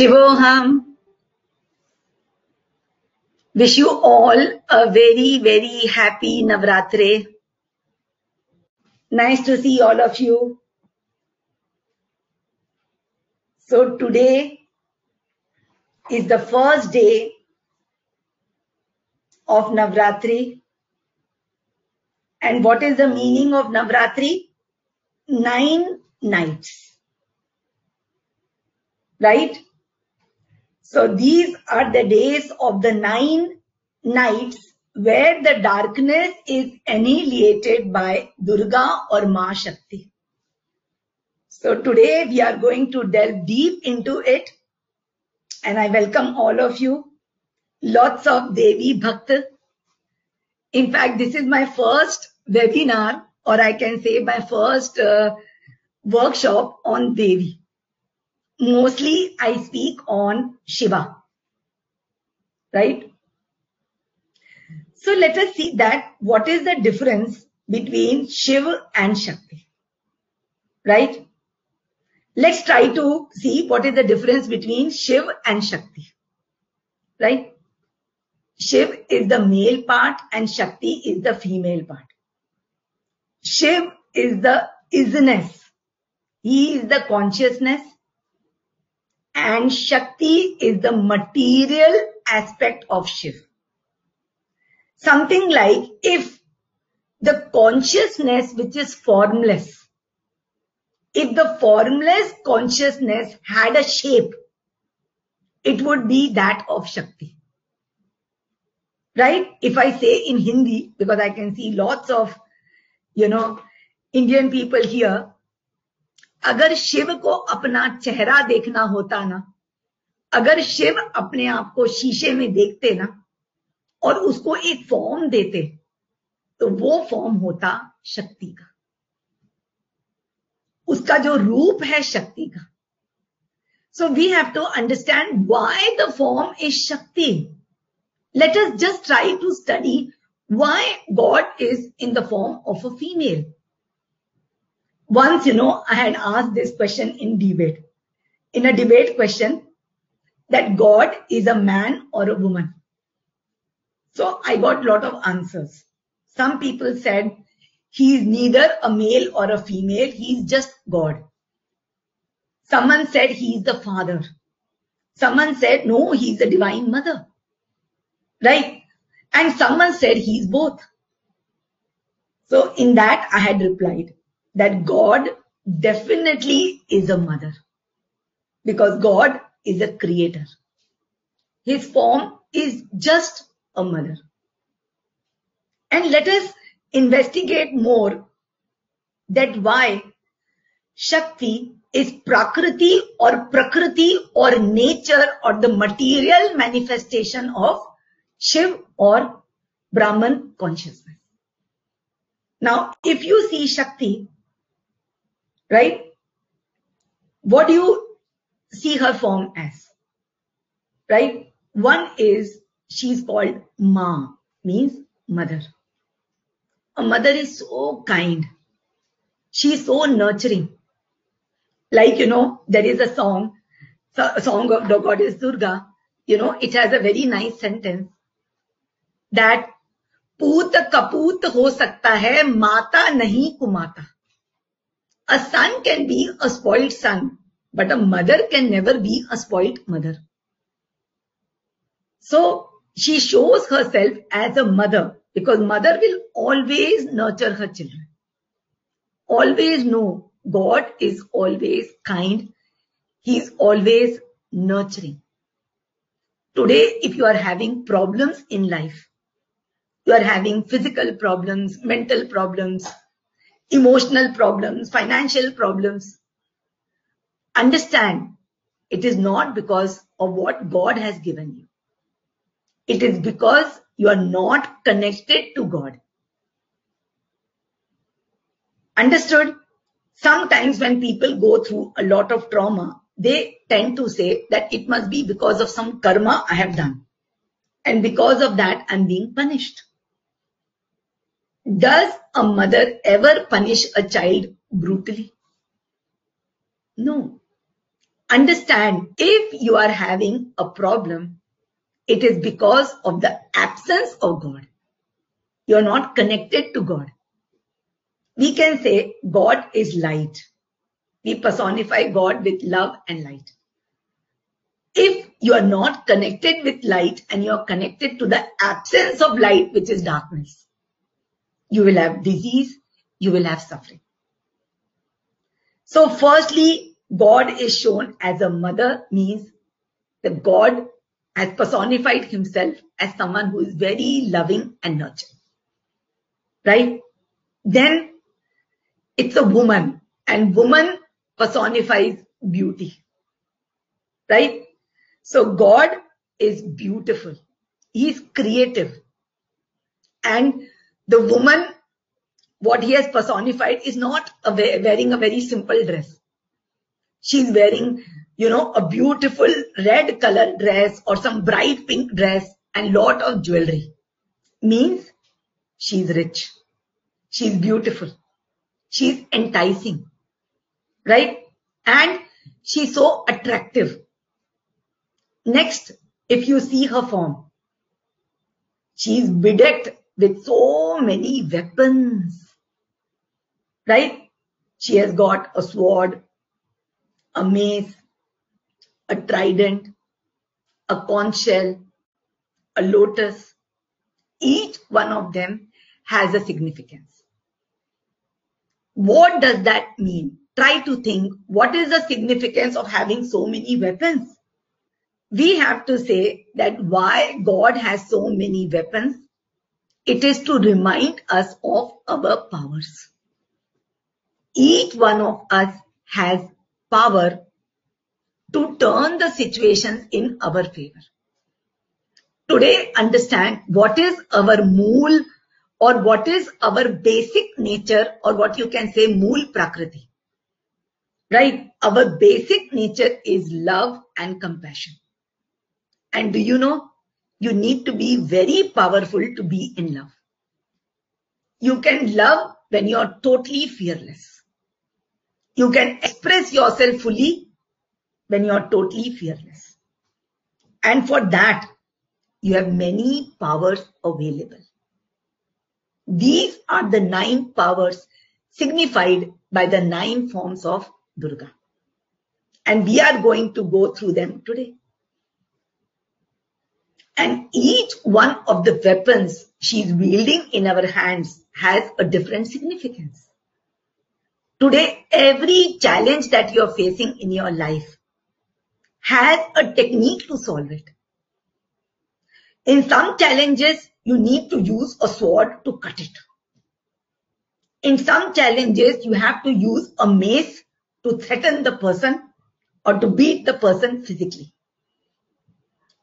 Shivoham. Wish you all a very, very happy Navratri. Nice to see all of you. So today is the first day of Navratri. And what is the meaning of Navratri? Nine nights. Right? So these are the days of the nine nights where the darkness is annihilated by Durga or Ma Shakti. So today we are going to delve deep into it and I welcome all of you. Lots of Devi Bhakt. In fact, this is my first webinar or I can say my first uh, workshop on Devi mostly I speak on Shiva. Right? So let us see that what is the difference between Shiva and Shakti. Right? Let's try to see what is the difference between Shiv and Shakti. Right? Shiv is the male part and Shakti is the female part. Shiv is the isness. He is the consciousness and Shakti is the material aspect of Shiv. Something like if the consciousness which is formless, if the formless consciousness had a shape, it would be that of Shakti. Right? If I say in Hindi, because I can see lots of, you know, Indian people here, अगर शिव को अपना चेहरा देखना होता ना, अगर शिव अपने आप को शीशे में देखते ना, और उसको एक फॉर्म देते तो वो फॉर्म होता शक्ति का। उसका जो रूप है शक्ति का। So we have to understand why the form is Shakti. Let us just try to study why God is in the form of a female once, you know, I had asked this question in debate. In a debate question, that God is a man or a woman. So I got a lot of answers. Some people said he is neither a male or a female, he is just God. Someone said he is the father. Someone said, no, he is the divine mother. Right? And someone said he is both. So in that I had replied, that God definitely is a mother because God is a creator. His form is just a mother. And let us investigate more that why Shakti is Prakriti or Prakriti or nature or the material manifestation of Shiv or Brahman consciousness. Now, if you see Shakti, right? What do you see her form as? Right? One is she's called Ma, means mother. A mother is so kind. She is so nurturing. Like, you know, there is a song, a song of the goddess Durga. You know, it has a very nice sentence that पूत कपूत हो सकता है माता नहीं कुमाता a son can be a spoiled son, but a mother can never be a spoiled mother. So she shows herself as a mother because mother will always nurture her children. Always know God is always kind. He is always nurturing. Today, if you are having problems in life, you are having physical problems, mental problems, emotional problems, financial problems. Understand it is not because of what God has given you. It is because you are not connected to God. Understood? Sometimes when people go through a lot of trauma, they tend to say that it must be because of some karma I have done. And because of that, I'm being punished. Does a mother ever punish a child brutally? No. understand if you are having a problem, it is because of the absence of God. You are not connected to God. We can say God is light. We personify God with love and light. If you are not connected with light and you are connected to the absence of light, which is darkness, you will have disease, you will have suffering. So firstly, God is shown as a mother means that God has personified himself as someone who is very loving and nurturing. Right? Then it's a woman and woman personifies beauty. Right? So God is beautiful. He is creative. And the woman, what he has personified is not a, wearing a very simple dress. She's wearing, you know, a beautiful red color dress or some bright pink dress and lot of jewelry. Means she's rich. She's beautiful. She's enticing. Right? And she's so attractive. Next, if you see her form, she's bedecked with so many weapons. Right? She has got a sword, a mace, a trident, a conch shell, a lotus. Each one of them has a significance. What does that mean? Try to think what is the significance of having so many weapons? We have to say that why God has so many weapons, it is to remind us of our powers. Each one of us has power to turn the situations in our favor. Today, understand what is our mool or what is our basic nature or what you can say mool prakriti. Right? Our basic nature is love and compassion. And do you know, you need to be very powerful to be in love. You can love when you're totally fearless. You can express yourself fully when you are totally fearless. And for that, you have many powers available. These are the nine powers signified by the nine forms of Durga. And we are going to go through them today. And each one of the weapons she's wielding in our hands has a different significance. Today, every challenge that you're facing in your life has a technique to solve it. In some challenges, you need to use a sword to cut it. In some challenges, you have to use a mace to threaten the person or to beat the person physically.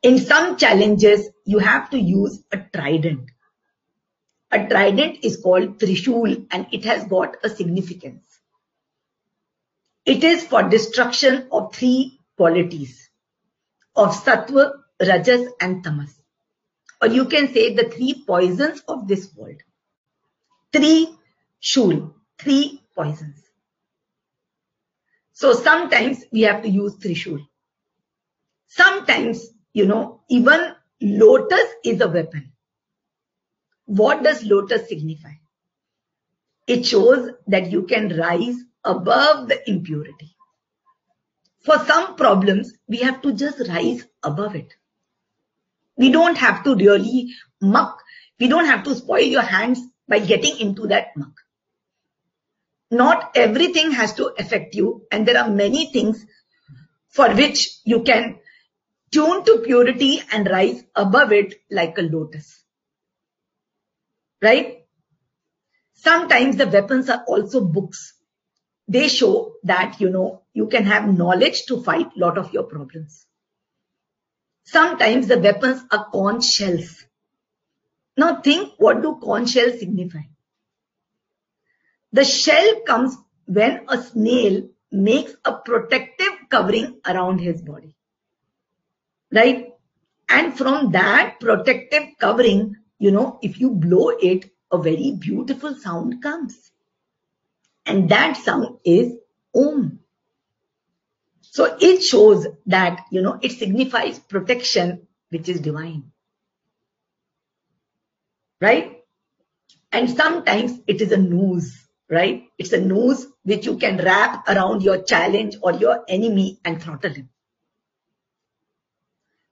In some challenges, you have to use a trident. A trident is called Trishul and it has got a significance. It is for destruction of three qualities of sattva, rajas and tamas. Or you can say the three poisons of this world. Three shul, three poisons. So sometimes we have to use trishul. Sometimes, you know, even lotus is a weapon. What does lotus signify? It shows that you can rise above the impurity. For some problems, we have to just rise above it. We don't have to really muck. We don't have to spoil your hands by getting into that muck. Not everything has to affect you and there are many things for which you can tune to purity and rise above it like a lotus. Right? Sometimes the weapons are also books they show that, you know, you can have knowledge to fight a lot of your problems. Sometimes the weapons are conch shells. Now think what do conch shells signify? The shell comes when a snail makes a protective covering around his body. Right? And from that protective covering, you know, if you blow it, a very beautiful sound comes. And that sound is Om. So it shows that, you know, it signifies protection, which is divine. Right? And sometimes it is a noose, right? It's a noose which you can wrap around your challenge or your enemy and throttle him.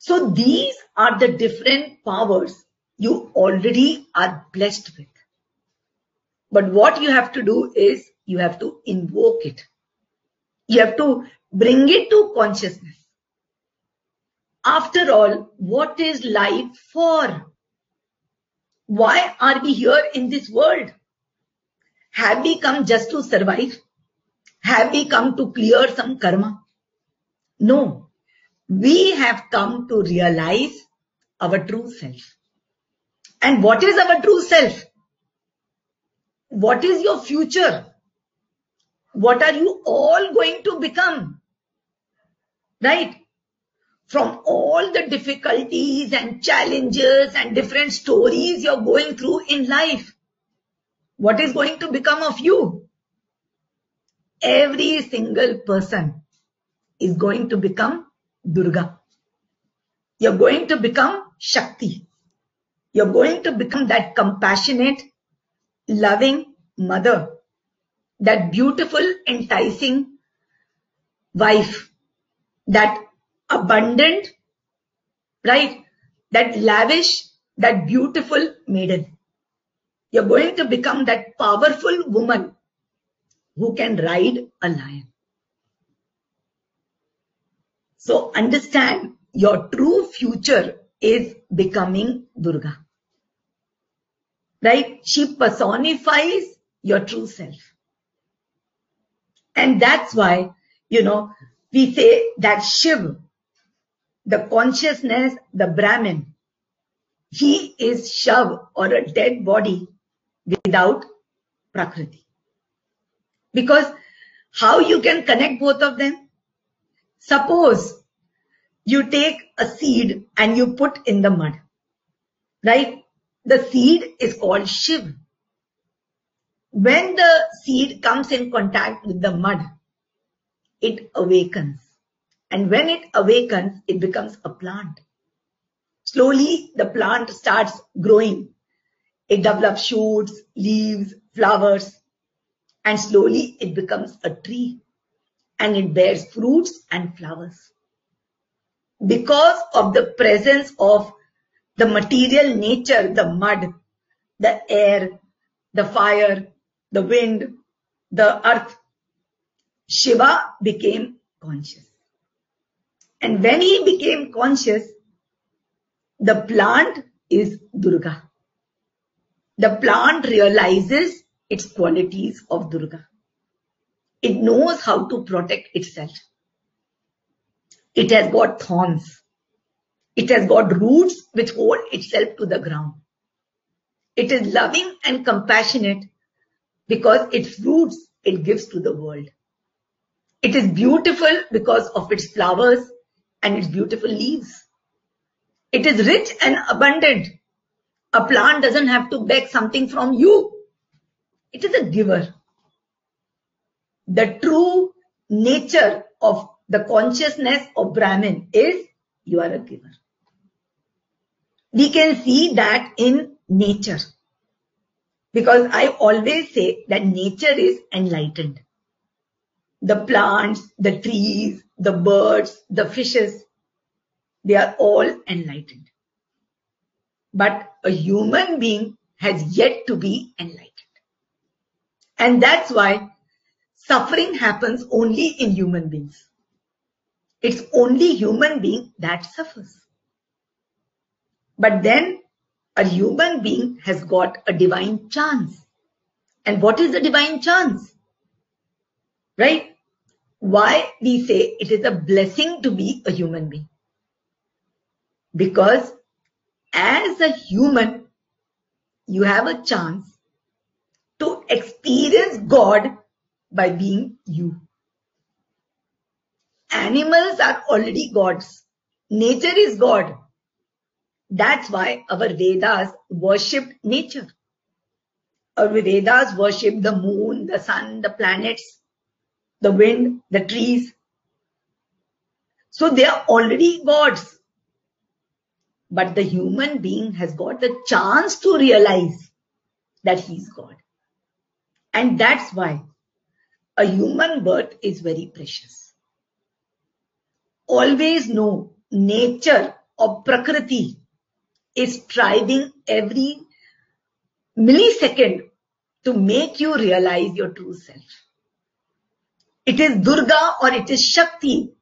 So these are the different powers you already are blessed with. But what you have to do is you have to invoke it. You have to bring it to consciousness. After all, what is life for? Why are we here in this world? Have we come just to survive? Have we come to clear some karma? No. We have come to realize our true self. And what is our true self? What is your future? What are you all going to become? Right? From all the difficulties and challenges and different stories you're going through in life, what is going to become of you? Every single person is going to become Durga. You're going to become Shakti. You're going to become that compassionate, loving mother, that beautiful, enticing wife, that abundant, right? That lavish, that beautiful maiden. You're going to become that powerful woman who can ride a lion. So understand your true future is becoming Durga. Right? She personifies your true self. And that's why, you know, we say that Shiv, the consciousness, the Brahman, he is Shav or a dead body without Prakriti. Because how you can connect both of them? Suppose you take a seed and you put in the mud, right? The seed is called Shiv. When the seed comes in contact with the mud, it awakens. And when it awakens, it becomes a plant. Slowly, the plant starts growing. It develops shoots, leaves, flowers, and slowly it becomes a tree and it bears fruits and flowers because of the presence of the material nature, the mud, the air, the fire, the wind, the earth, Shiva became conscious. And when he became conscious, the plant is Durga. The plant realizes its qualities of Durga. It knows how to protect itself. It has got thorns. It has got roots which hold itself to the ground. It is loving and compassionate because its roots it gives to the world. It is beautiful because of its flowers and its beautiful leaves. It is rich and abundant. A plant doesn't have to beg something from you. It is a giver. The true nature of the consciousness of Brahman is you are a giver. We can see that in nature. Because I always say that nature is enlightened. The plants, the trees, the birds, the fishes, they are all enlightened. But a human being has yet to be enlightened. And that's why suffering happens only in human beings. It's only human being that suffers. But then a human being has got a divine chance. And what is the divine chance? Right? Why we say it is a blessing to be a human being? Because as a human, you have a chance to experience God by being you. Animals are already gods. Nature is God. That's why our Vedas worshipped nature. Our Vedas worship the moon, the sun, the planets, the wind, the trees. So they are already gods. But the human being has got the chance to realize that he's God. And that's why a human birth is very precious. Always know nature of Prakriti is striving every millisecond to make you realize your true self. It is Durga or it is Shakti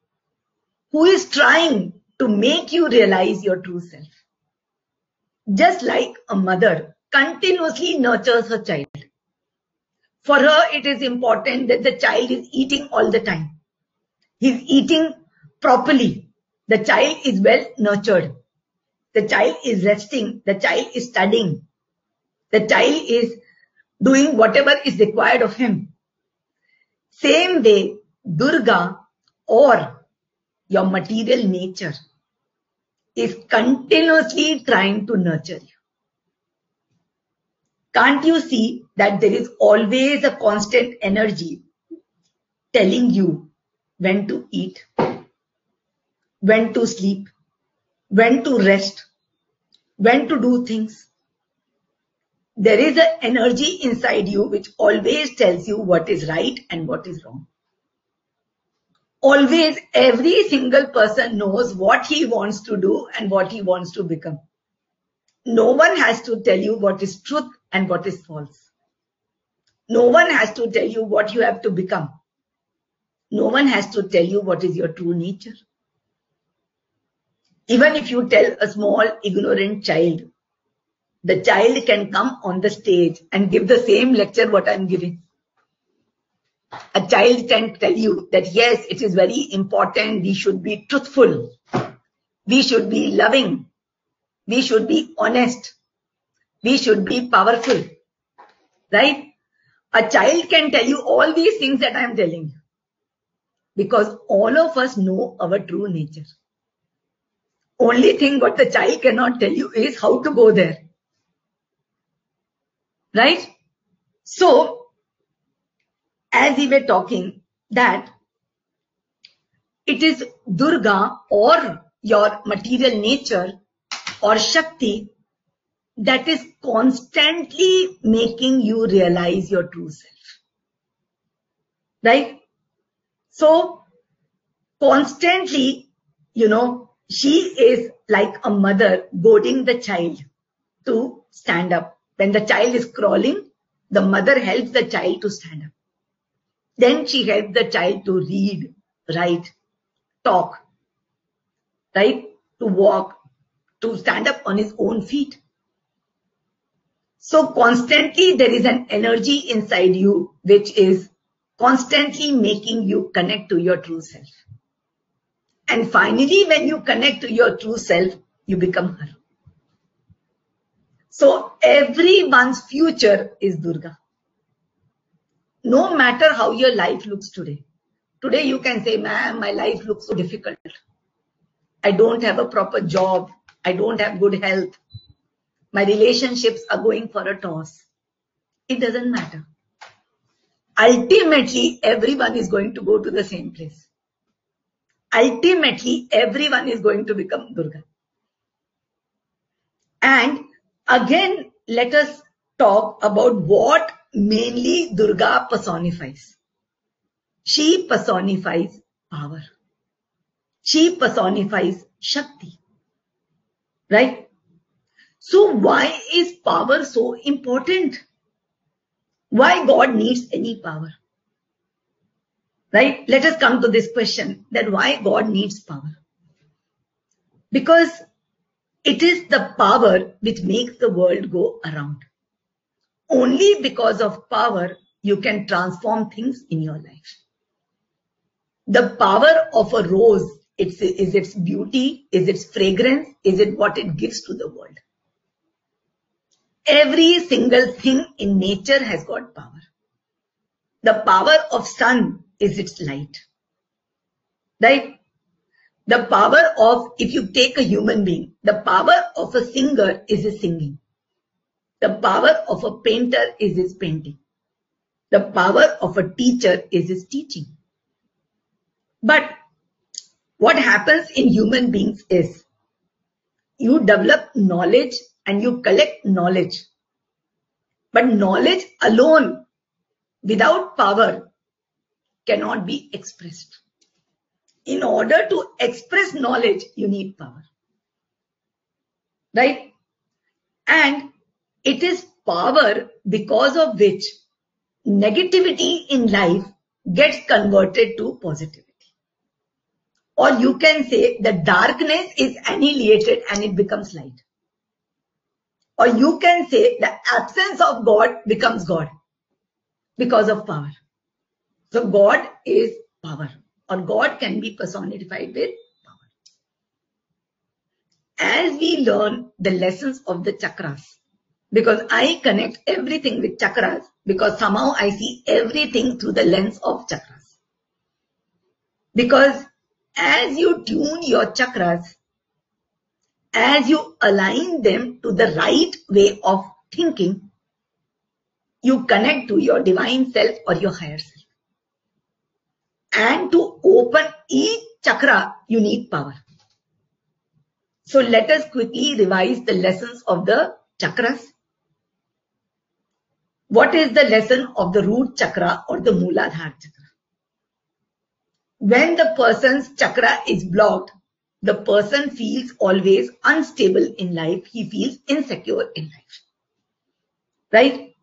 who is trying to make you realize your true self. Just like a mother continuously nurtures her child. For her, it is important that the child is eating all the time. He's eating properly. The child is well nurtured. The child is resting. The child is studying. The child is doing whatever is required of him. Same way, Durga or your material nature is continuously trying to nurture you. Can't you see that there is always a constant energy telling you when to eat, when to sleep, when to rest, when to do things? There is an energy inside you which always tells you what is right and what is wrong. Always, every single person knows what he wants to do and what he wants to become. No one has to tell you what is truth and what is false. No one has to tell you what you have to become. No one has to tell you what is your true nature. Even if you tell a small ignorant child the child can come on the stage and give the same lecture what I'm giving. A child can tell you that yes, it is very important. We should be truthful. We should be loving. We should be honest. We should be powerful. Right? A child can tell you all these things that I'm telling you. Because all of us know our true nature. Only thing what the child cannot tell you is how to go there right? So, as we were talking that it is Durga or your material nature or Shakti that is constantly making you realize your true self. Right? So, constantly, you know, she is like a mother goading the child to stand up when the child is crawling, the mother helps the child to stand up. Then she helps the child to read, write, talk, right? To walk, to stand up on his own feet. So constantly there is an energy inside you which is constantly making you connect to your true self. And finally, when you connect to your true self, you become her. So everyone's future is Durga. No matter how your life looks today. Today you can say, ma'am, my life looks so difficult. I don't have a proper job. I don't have good health. My relationships are going for a toss. It doesn't matter. Ultimately, everyone is going to go to the same place. Ultimately, everyone is going to become Durga. And Again, let us talk about what mainly Durga personifies. She personifies power. She personifies Shakti. Right? So why is power so important? Why God needs any power? Right? Let us come to this question that why God needs power. Because it is the power which makes the world go around. Only because of power you can transform things in your life. The power of a rose it's, is its beauty, is its fragrance, is it what it gives to the world. Every single thing in nature has got power. The power of sun is its light. Right? The power of, if you take a human being, the power of a singer is his singing. The power of a painter is his painting. The power of a teacher is his teaching. But what happens in human beings is you develop knowledge and you collect knowledge. But knowledge alone without power cannot be expressed. In order to express knowledge, you need power. Right? And it is power because of which negativity in life gets converted to positivity. Or you can say the darkness is annihilated and it becomes light. Or you can say the absence of God becomes God because of power. So God is power or God can be personified with power. As we learn the lessons of the chakras, because I connect everything with chakras because somehow I see everything through the lens of chakras. Because as you tune your chakras, as you align them to the right way of thinking, you connect to your divine self or your higher self. And to open each chakra, you need power. So let us quickly revise the lessons of the chakras. What is the lesson of the root chakra or the Mooladhara chakra? When the person's chakra is blocked, the person feels always unstable in life. He feels insecure in life. Right?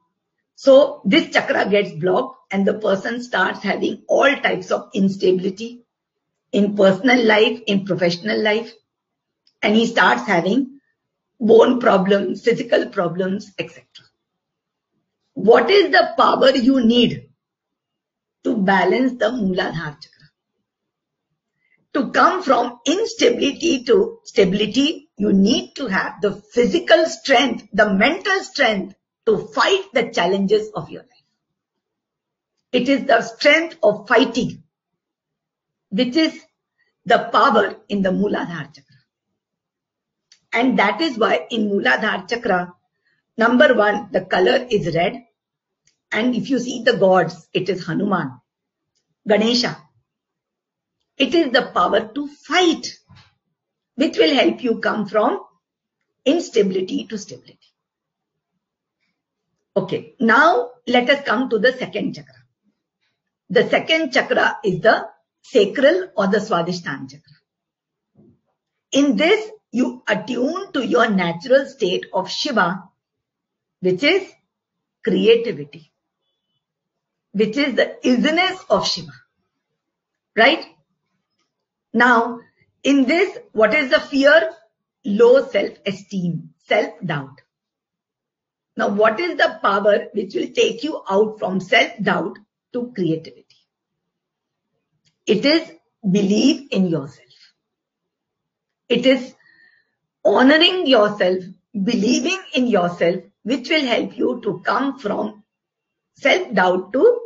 So this chakra gets blocked and the person starts having all types of instability in personal life, in professional life. And he starts having bone problems, physical problems, etc. What is the power you need to balance the Mooladhara chakra? To come from instability to stability, you need to have the physical strength, the mental strength to fight the challenges of your life. It is the strength of fighting, which is the power in the Muladhara chakra. And that is why in Muladhara chakra, number one, the color is red. And if you see the gods, it is Hanuman, Ganesha, it is the power to fight, which will help you come from instability to stability. Okay, now let us come to the second chakra. The second chakra is the sacral or the Swadhisthana chakra. In this, you attune to your natural state of Shiva, which is creativity, which is the isness of Shiva. Right? Now, in this, what is the fear? Low self-esteem, self-doubt. Now, what is the power which will take you out from self-doubt to creativity? It is believe in yourself. It is honoring yourself, believing in yourself, which will help you to come from self-doubt to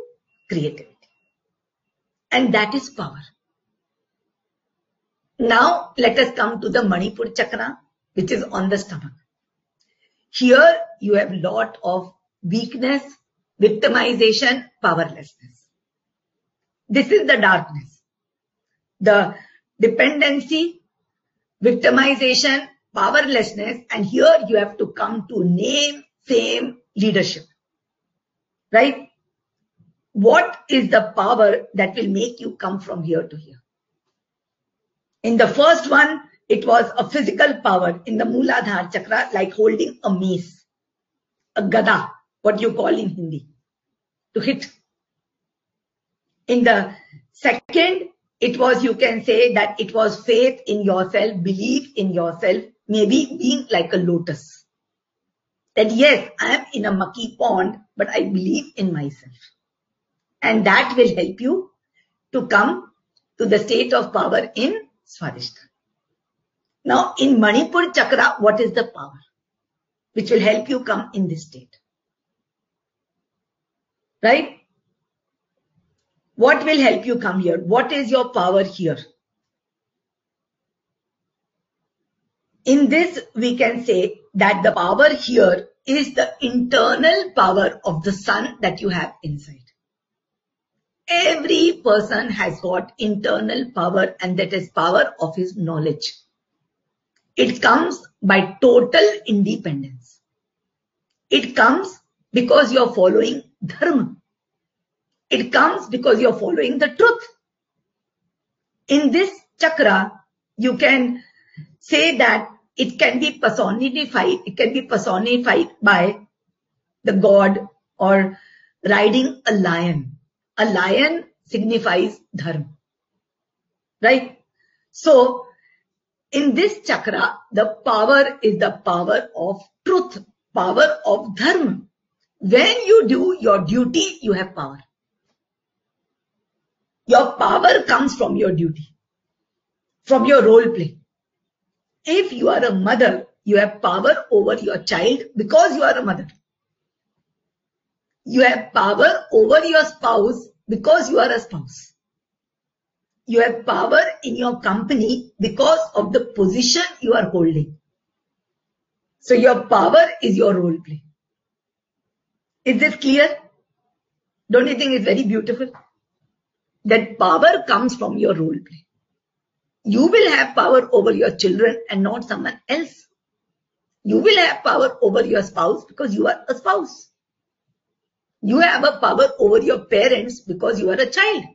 creativity. And that is power. Now let us come to the Manipur chakra, which is on the stomach. Here you have lot of weakness, victimization, powerlessness. This is the darkness. The dependency, victimization, powerlessness, and here you have to come to name, fame, leadership. Right? What is the power that will make you come from here to here? In the first one, it was a physical power in the Mooladhara chakra, like holding a mace, a gada, what you call in Hindi, to hit. In the second, it was, you can say that it was faith in yourself, belief in yourself, maybe being like a lotus. That yes, I am in a mucky pond, but I believe in myself. And that will help you to come to the state of power in Swadhisthana. Now in Manipur chakra, what is the power? Which will help you come in this state. Right? What will help you come here? What is your power here? In this, we can say that the power here is the internal power of the sun that you have inside. Every person has got internal power and that is power of his knowledge. It comes by total independence. It comes because you're following dharma. It comes because you're following the truth. In this chakra, you can say that it can be personified, it can be personified by the god or riding a lion. A lion signifies dharma. Right? So, in this chakra, the power is the power of truth, power of dharma. When you do your duty, you have power. Your power comes from your duty, from your role play. If you are a mother, you have power over your child because you are a mother. You have power over your spouse because you are a spouse. You have power in your company because of the position you are holding. So your power is your role play. Is this clear? Don't you think it's very beautiful? That power comes from your role play. You will have power over your children and not someone else. You will have power over your spouse because you are a spouse. You have a power over your parents because you are a child.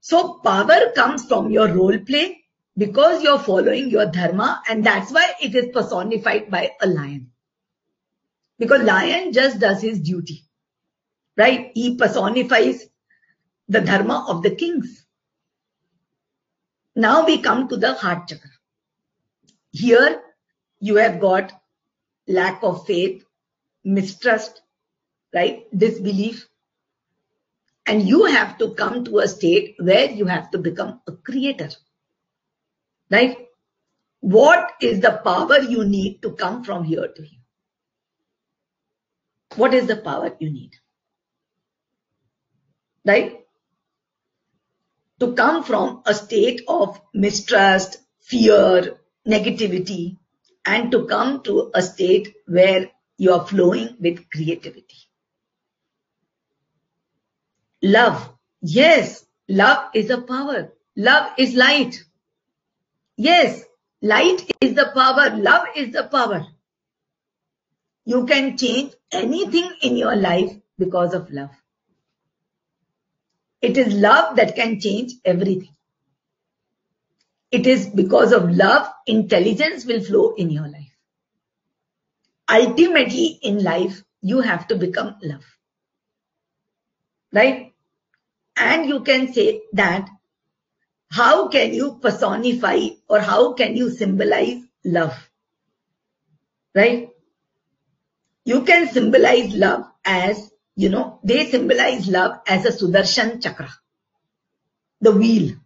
So power comes from your role play because you're following your dharma and that's why it is personified by a lion. Because lion just does his duty, right? He personifies the dharma of the kings. Now we come to the heart chakra. Here you have got lack of faith, mistrust, right? Disbelief. And you have to come to a state where you have to become a creator, right? What is the power you need to come from here to here? What is the power you need? Right? To come from a state of mistrust, fear, negativity, and to come to a state where you are flowing with creativity. Love. Yes, love is a power. Love is light. Yes, light is the power. Love is the power. You can change anything in your life because of love. It is love that can change everything. It is because of love, intelligence will flow in your life. Ultimately, in life, you have to become love. Right? And you can say that how can you personify or how can you symbolize love? Right? You can symbolize love as, you know, they symbolize love as a Sudarshan Chakra, the wheel.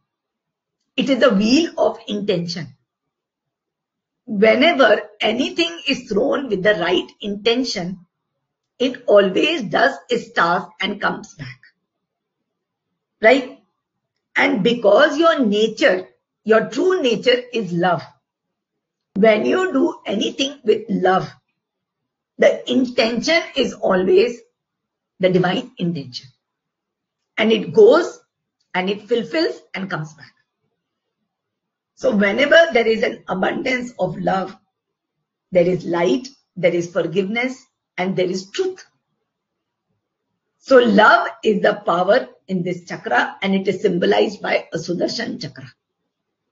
It is the wheel of intention. Whenever anything is thrown with the right intention, it always does its task and comes back right? And because your nature, your true nature is love. When you do anything with love, the intention is always the divine intention. And it goes and it fulfills and comes back. So whenever there is an abundance of love, there is light, there is forgiveness, and there is truth. So love is the power in this chakra and it is symbolized by a Sudarshan chakra.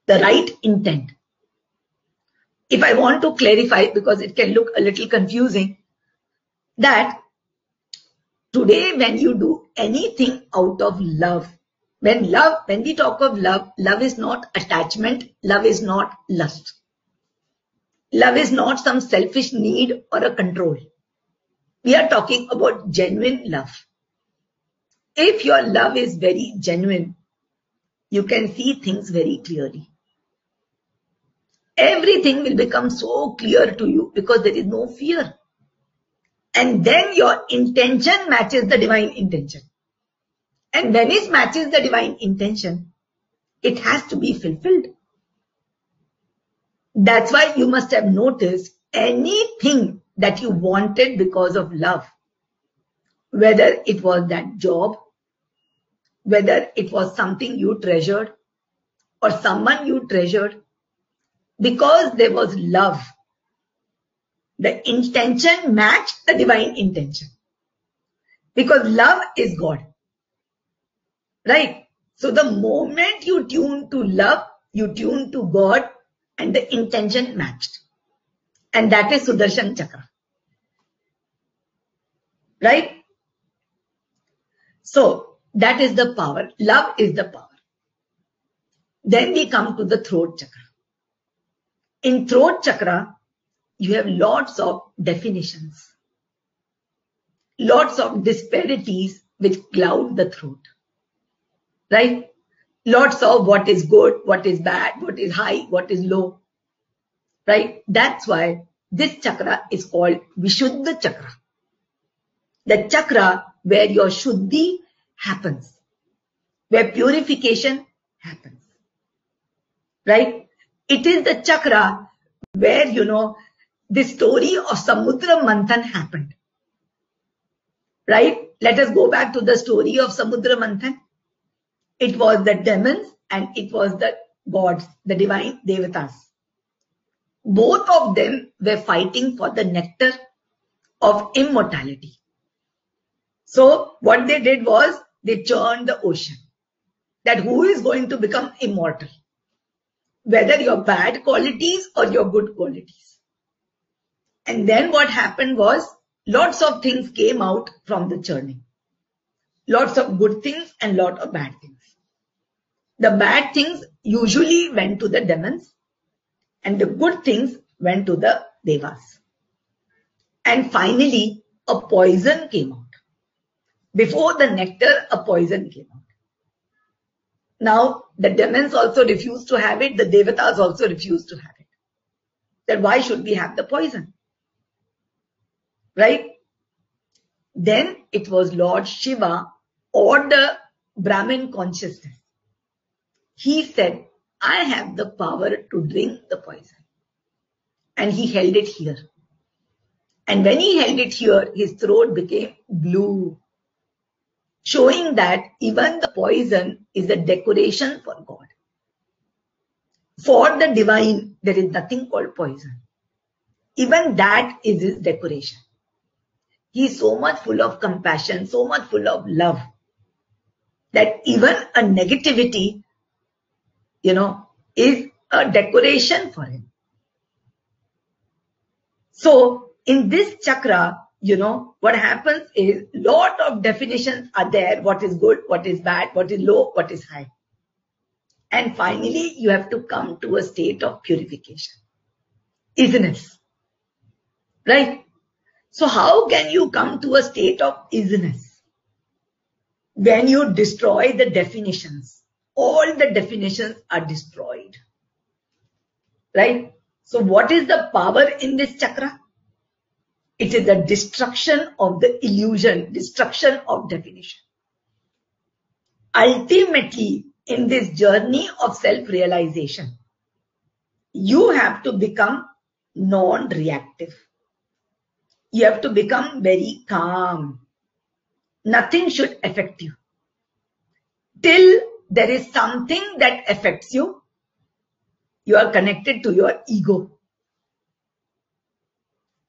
The right intent. If I want to clarify, because it can look a little confusing, that today when you do anything out of love, when love, when we talk of love, love is not attachment, love is not lust. Love is not some selfish need or a control. We are talking about genuine love. If your love is very genuine, you can see things very clearly. Everything will become so clear to you because there is no fear. And then your intention matches the divine intention. And when it matches the divine intention, it has to be fulfilled. That's why you must have noticed anything that you wanted because of love, whether it was that job, whether it was something you treasured or someone you treasured, because there was love, the intention matched the divine intention. Because love is God. Right? So the moment you tune to love, you tune to God and the intention matched. And that is Sudarshan Chakra. Right? So that is the power. Love is the power. Then we come to the throat chakra. In throat chakra, you have lots of definitions, lots of disparities which cloud the throat, right? Lots of what is good, what is bad, what is high, what is low, right? That's why this chakra is called Vishuddha chakra. The chakra where your Shuddhi happens, where purification happens, right? It is the chakra where, you know, the story of Samudra Manthan happened. Right? Let us go back to the story of Samudra Manthan. It was the demons and it was the gods, the divine devatas. Both of them were fighting for the nectar of immortality. So what they did was they churned the ocean. That who is going to become immortal? Whether your bad qualities or your good qualities. And then what happened was lots of things came out from the churning. Lots of good things and lot of bad things. The bad things usually went to the demons and the good things went to the devas. And finally, a poison came out. Before the nectar, a poison came out. Now, the demons also refused to have it. The devatas also refused to have it. Then why should we have the poison? right? Then it was Lord Shiva or the Brahman consciousness. He said, I have the power to drink the poison. And he held it here. And when he held it here, his throat became blue, showing that even the poison is a decoration for God. For the divine, there is nothing called poison. Even that is his decoration. He is so much full of compassion, so much full of love that even a negativity, you know, is a decoration for him. So in this chakra, you know, what happens is lot of definitions are there. What is good, what is bad, what is low, what is high. And finally, you have to come to a state of purification. Isness. Right? So how can you come to a state of isness? When you destroy the definitions, all the definitions are destroyed. Right? So what is the power in this chakra? It is the destruction of the illusion, destruction of definition. Ultimately, in this journey of self-realization, you have to become non-reactive you have to become very calm. Nothing should affect you. Till there is something that affects you, you are connected to your ego.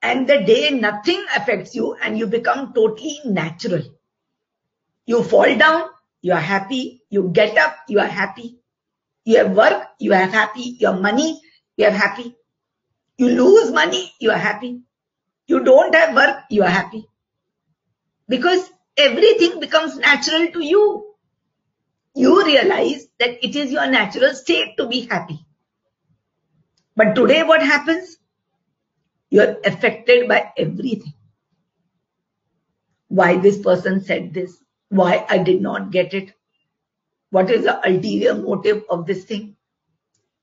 And the day nothing affects you and you become totally natural. You fall down, you are happy. You get up, you are happy. You have work, you are happy. You have money, you are happy. You lose money, you are happy. You don't have work, you are happy. Because everything becomes natural to you. You realize that it is your natural state to be happy. But today what happens? You are affected by everything. Why this person said this? Why I did not get it? What is the ulterior motive of this thing?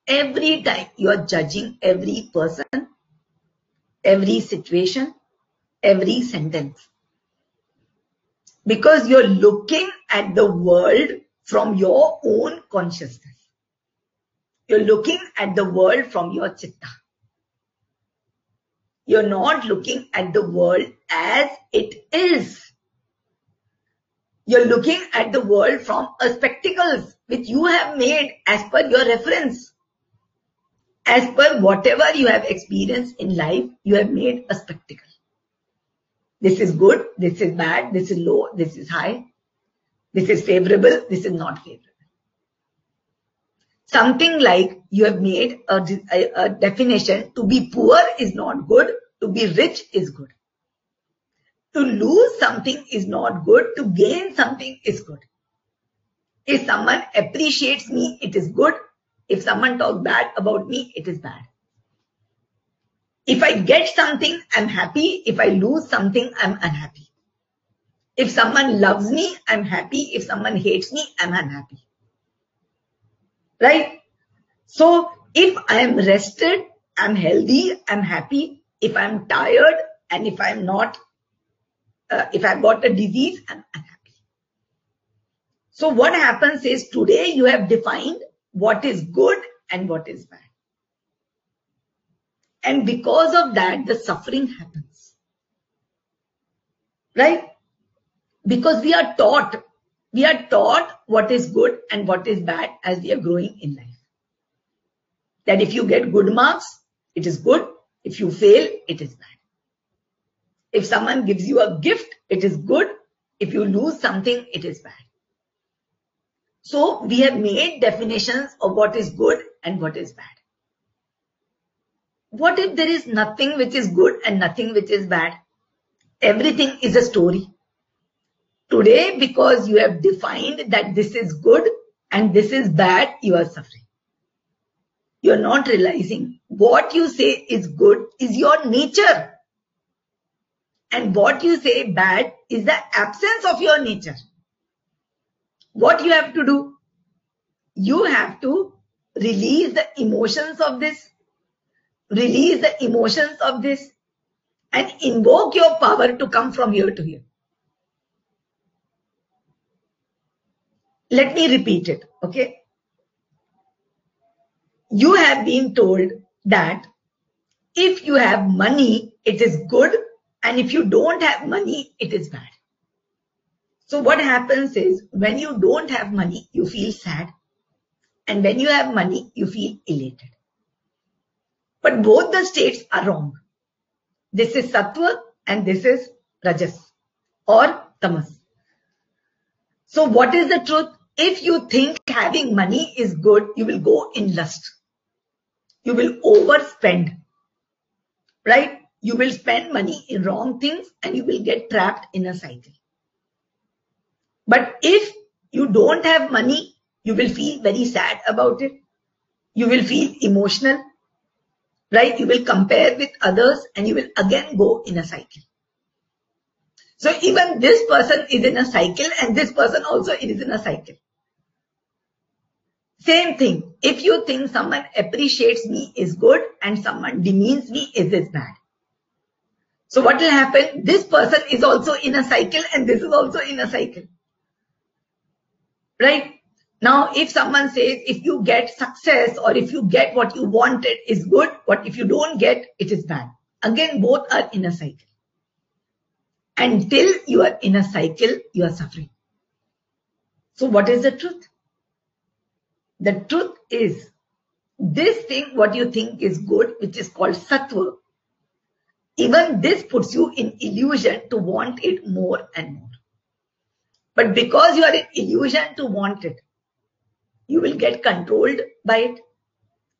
Every time you are judging every person every situation, every sentence. Because you're looking at the world from your own consciousness. You're looking at the world from your chitta. You're not looking at the world as it is. You're looking at the world from a spectacles which you have made as per your reference. As per whatever you have experienced in life, you have made a spectacle. This is good, this is bad, this is low, this is high, this is favorable, this is not favorable. Something like you have made a, a, a definition to be poor is not good, to be rich is good. To lose something is not good, to gain something is good. If someone appreciates me, it is good. If someone talks bad about me, it is bad. If I get something, I'm happy. If I lose something, I'm unhappy. If someone loves me, I'm happy. If someone hates me, I'm unhappy. Right? So if I'm rested, I'm healthy, I'm happy. If I'm tired and if I'm not, uh, if I've got a disease, I'm unhappy. So what happens is today you have defined what is good and what is bad. And because of that, the suffering happens. Right? Because we are taught, we are taught what is good and what is bad as we are growing in life. That if you get good marks, it is good. If you fail, it is bad. If someone gives you a gift, it is good. If you lose something, it is bad. So we have made definitions of what is good and what is bad. What if there is nothing which is good and nothing which is bad? Everything is a story. Today, because you have defined that this is good and this is bad, you are suffering. You're not realizing what you say is good is your nature. And what you say bad is the absence of your nature what you have to do? You have to release the emotions of this, release the emotions of this, and invoke your power to come from here to here. Let me repeat it, okay? You have been told that if you have money, it is good, and if you don't have money, it is bad. So what happens is when you don't have money, you feel sad. And when you have money, you feel elated. But both the states are wrong. This is sattva and this is rajas or tamas. So what is the truth? If you think having money is good, you will go in lust. You will overspend. Right? You will spend money in wrong things and you will get trapped in a cycle. But if you don't have money, you will feel very sad about it. You will feel emotional, right? You will compare with others and you will again go in a cycle. So even this person is in a cycle and this person also is in a cycle. Same thing. If you think someone appreciates me is good and someone demeans me is this bad. So what will happen? This person is also in a cycle and this is also in a cycle right? Now, if someone says, if you get success or if you get what you wanted is good, but if you don't get, it is bad. Again, both are in a cycle. Until you are in a cycle, you are suffering. So what is the truth? The truth is this thing, what you think is good, which is called sattva, even this puts you in illusion to want it more and more. But because you are in illusion to want it, you will get controlled by it.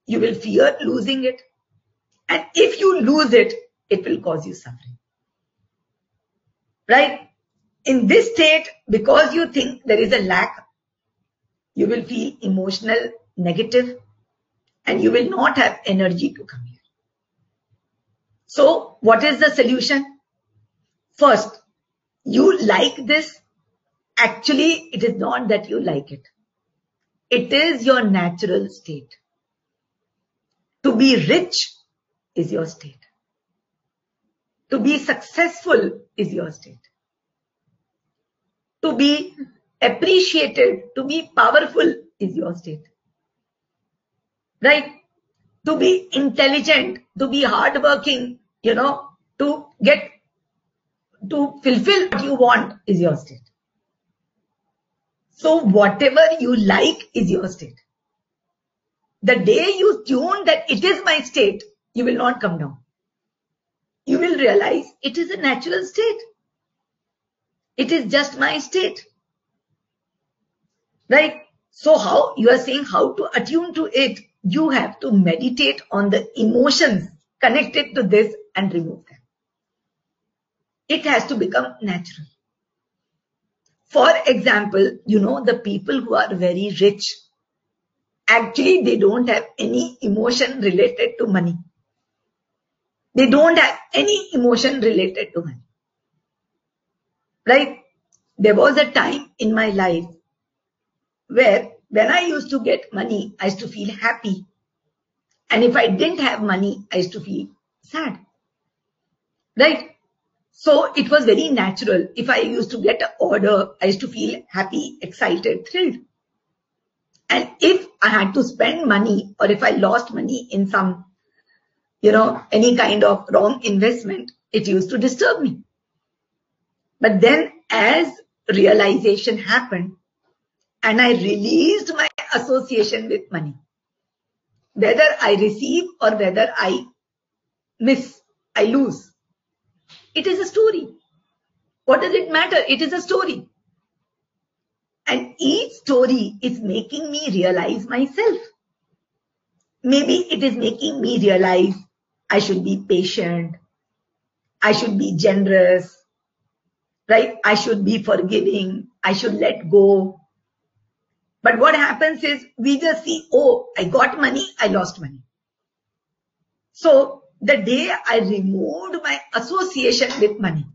You will fear losing it. And if you lose it, it will cause you suffering. Right? In this state, because you think there is a lack, you will feel emotional, negative, and you will not have energy to come here. So, what is the solution? First, you like this, Actually, it is not that you like it. It is your natural state. To be rich is your state. To be successful is your state. To be appreciated, to be powerful is your state. Right? To be intelligent, to be hardworking, you know, to get, to fulfill what you want is your state. So whatever you like is your state. The day you tune that it is my state, you will not come down. You will realize it is a natural state. It is just my state. Right? So how you are saying how to attune to it? You have to meditate on the emotions connected to this and remove them. It has to become natural. For example, you know, the people who are very rich, actually they don't have any emotion related to money. They don't have any emotion related to money. Right? There was a time in my life where when I used to get money, I used to feel happy. And if I didn't have money, I used to feel sad. Right? So it was very natural. If I used to get an order, I used to feel happy, excited, thrilled. And if I had to spend money or if I lost money in some, you know, any kind of wrong investment, it used to disturb me. But then as realization happened and I released my association with money, whether I receive or whether I miss, I lose. It is a story. What does it matter? It is a story. And each story is making me realize myself. Maybe it is making me realize I should be patient. I should be generous. Right? I should be forgiving. I should let go. But what happens is we just see, oh, I got money, I lost money. So the day I removed my association with money,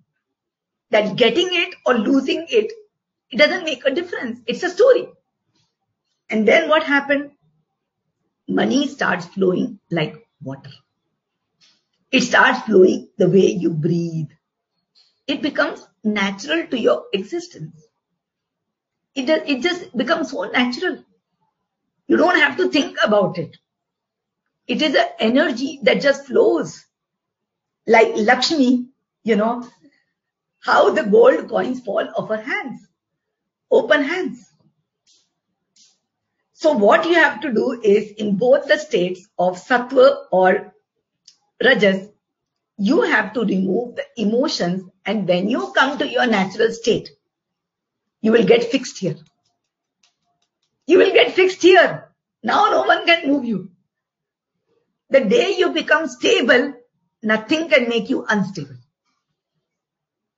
that getting it or losing it, it doesn't make a difference. It's a story. And then what happened? Money starts flowing like water. It starts flowing the way you breathe. It becomes natural to your existence. It, it just becomes so natural. You don't have to think about it. It is an energy that just flows. Like Lakshmi, you know, how the gold coins fall off her hands. Open hands. So what you have to do is in both the states of sattva or rajas, you have to remove the emotions and when you come to your natural state, you will get fixed here. You will get fixed here. Now no one can move you. The day you become stable, nothing can make you unstable.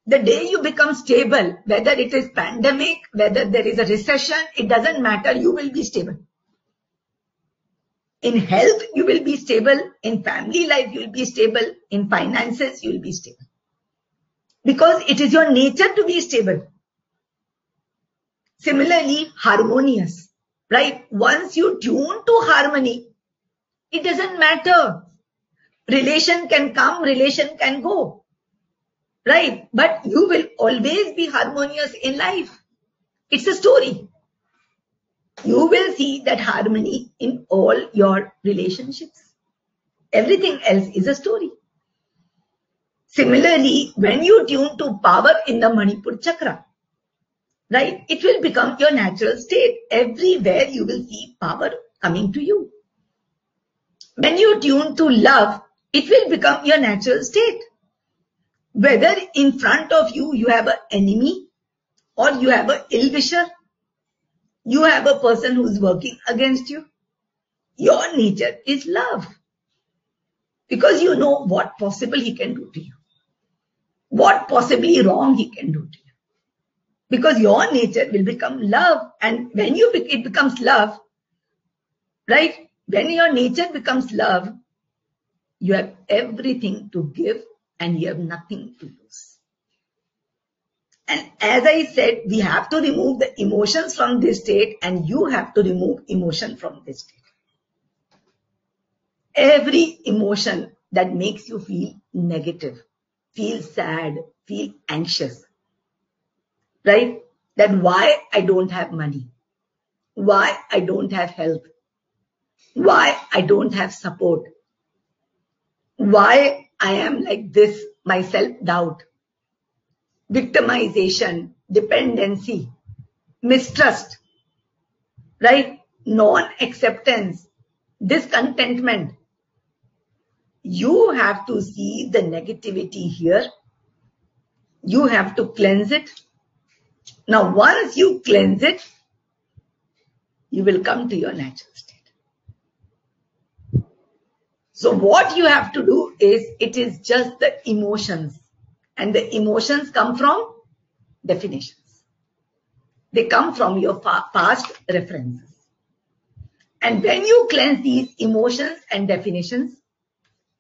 The day you become stable, whether it is pandemic, whether there is a recession, it doesn't matter, you will be stable. In health, you will be stable. In family life, you will be stable. In finances, you will be stable. Because it is your nature to be stable. Similarly, harmonious, right? Once you tune to harmony, it doesn't matter. Relation can come, relation can go. Right? But you will always be harmonious in life. It's a story. You will see that harmony in all your relationships. Everything else is a story. Similarly, when you tune to power in the Manipur chakra, right, it will become your natural state. Everywhere you will see power coming to you. When you tune to love, it will become your natural state. Whether in front of you, you have an enemy or you have an ill wisher, you have a person who is working against you. Your nature is love. Because you know what possible he can do to you. What possibly wrong he can do to you. Because your nature will become love. And when you it becomes love, right? When your nature becomes love, you have everything to give and you have nothing to lose. And as I said, we have to remove the emotions from this state and you have to remove emotion from this state. Every emotion that makes you feel negative, feel sad, feel anxious, right? That why I don't have money, why I don't have help, why I don't have support, why I am like this, my self-doubt, victimization, dependency, mistrust. right? Non-acceptance, discontentment. You have to see the negativity here. You have to cleanse it. Now, once you cleanse it, you will come to your natural state. So what you have to do is, it is just the emotions. And the emotions come from definitions. They come from your past references. And when you cleanse these emotions and definitions,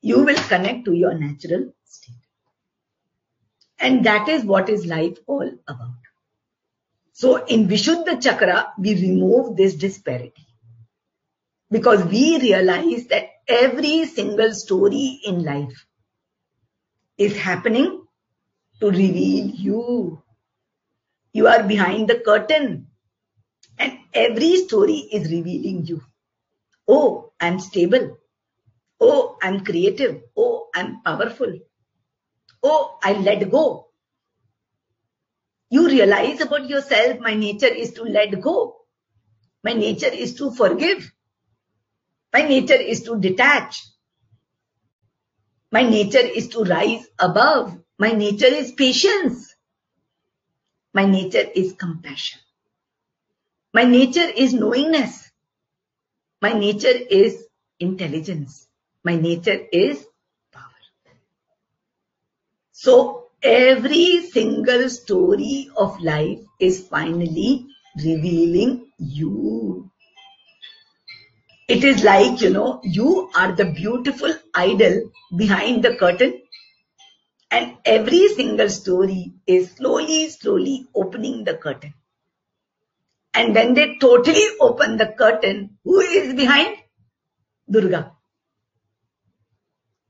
you will connect to your natural state. And that is what is life all about. So in Vishuddha Chakra, we remove this disparity. Because we realize that every single story in life is happening to reveal you. You are behind the curtain and every story is revealing you. Oh, I'm stable. Oh, I'm creative. Oh, I'm powerful. Oh, I let go. You realize about yourself, my nature is to let go. My nature is to forgive. My nature is to detach. My nature is to rise above. My nature is patience. My nature is compassion. My nature is knowingness. My nature is intelligence. My nature is power. So every single story of life is finally revealing you. It is like, you know, you are the beautiful idol behind the curtain and every single story is slowly, slowly opening the curtain. And when they totally open the curtain, who is behind? Durga.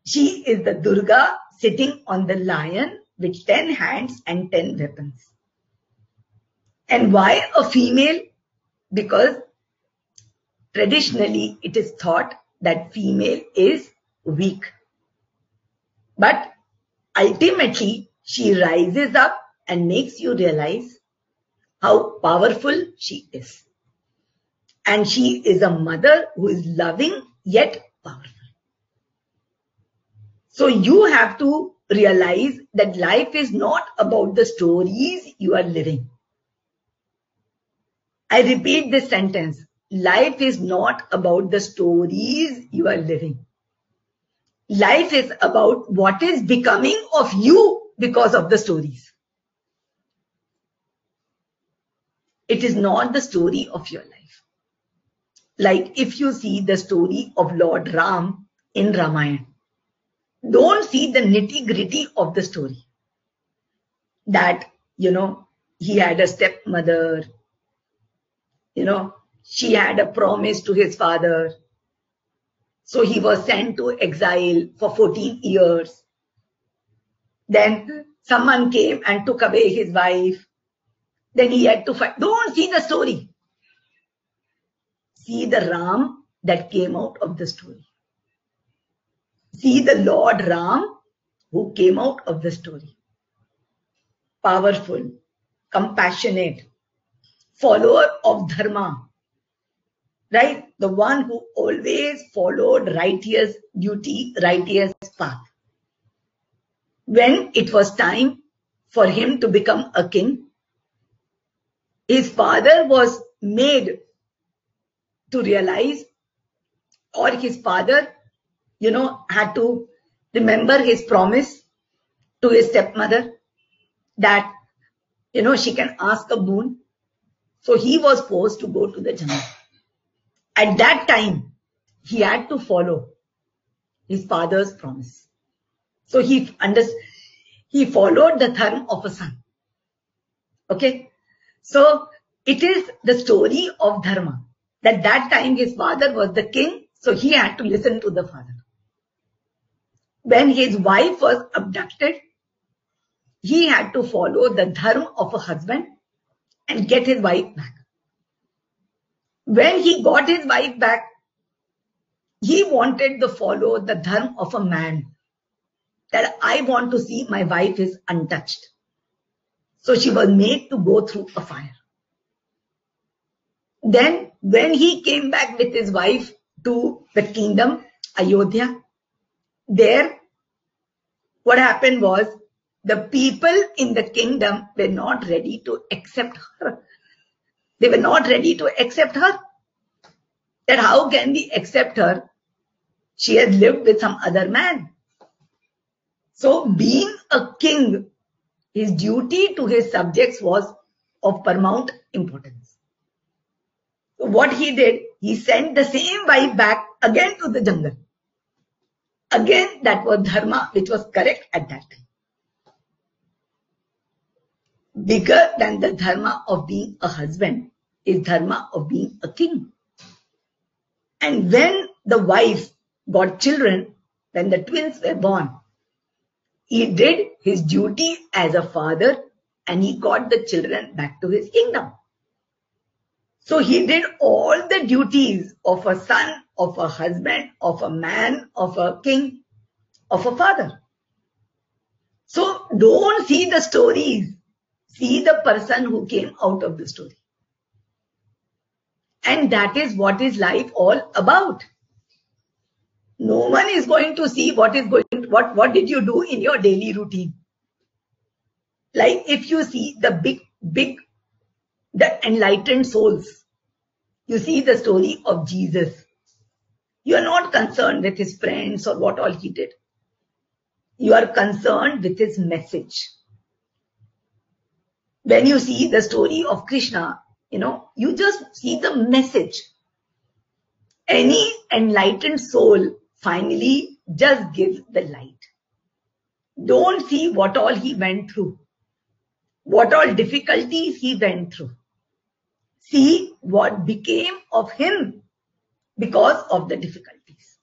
She is the Durga sitting on the lion with 10 hands and 10 weapons. And why a female? Because traditionally it is thought that female is weak. But ultimately she rises up and makes you realize how powerful she is. And she is a mother who is loving yet powerful. So you have to realize that life is not about the stories you are living. I repeat this sentence. Life is not about the stories you are living. Life is about what is becoming of you because of the stories. It is not the story of your life. Like if you see the story of Lord Ram in Ramayana, don't see the nitty gritty of the story. That, you know, he had a stepmother, you know, she had a promise to his father. So he was sent to exile for 14 years. Then someone came and took away his wife. Then he had to fight. Don't see the story. See the Ram that came out of the story. See the Lord Ram who came out of the story. Powerful, compassionate, follower of Dharma. Right? The one who always followed righteous duty, righteous path. When it was time for him to become a king, his father was made to realize or his father, you know, had to remember his promise to his stepmother that, you know, she can ask a boon. So he was forced to go to the jungle. At that time, he had to follow his father's promise. So he understood, he followed the dharma of a son. Okay. So it is the story of Dharma. That that time his father was the king, so he had to listen to the father. When his wife was abducted, he had to follow the dharma of a husband and get his wife back. When he got his wife back, he wanted to follow the dharma of a man. That I want to see my wife is untouched. So she was made to go through a fire. Then when he came back with his wife to the kingdom, Ayodhya, there, what happened was the people in the kingdom were not ready to accept her. They were not ready to accept her. That how can we accept her? She has lived with some other man. So being a king, his duty to his subjects was of paramount importance. So what he did, he sent the same wife back again to the jungle. Again, that was dharma, which was correct at that time. Bigger than the dharma of being a husband is dharma of being a king. And when the wife got children, when the twins were born, he did his duty as a father and he got the children back to his kingdom. So he did all the duties of a son, of a husband, of a man, of a king, of a father. So don't see the stories. See the person who came out of the story. And that is what is life all about. No one is going to see what is going, what, what did you do in your daily routine. Like if you see the big, big, the enlightened souls, you see the story of Jesus. You are not concerned with his friends or what all he did. You are concerned with his message. When you see the story of Krishna, you know, you just see the message. Any enlightened soul finally just gives the light. Don't see what all he went through, what all difficulties he went through. See what became of him because of the difficulties.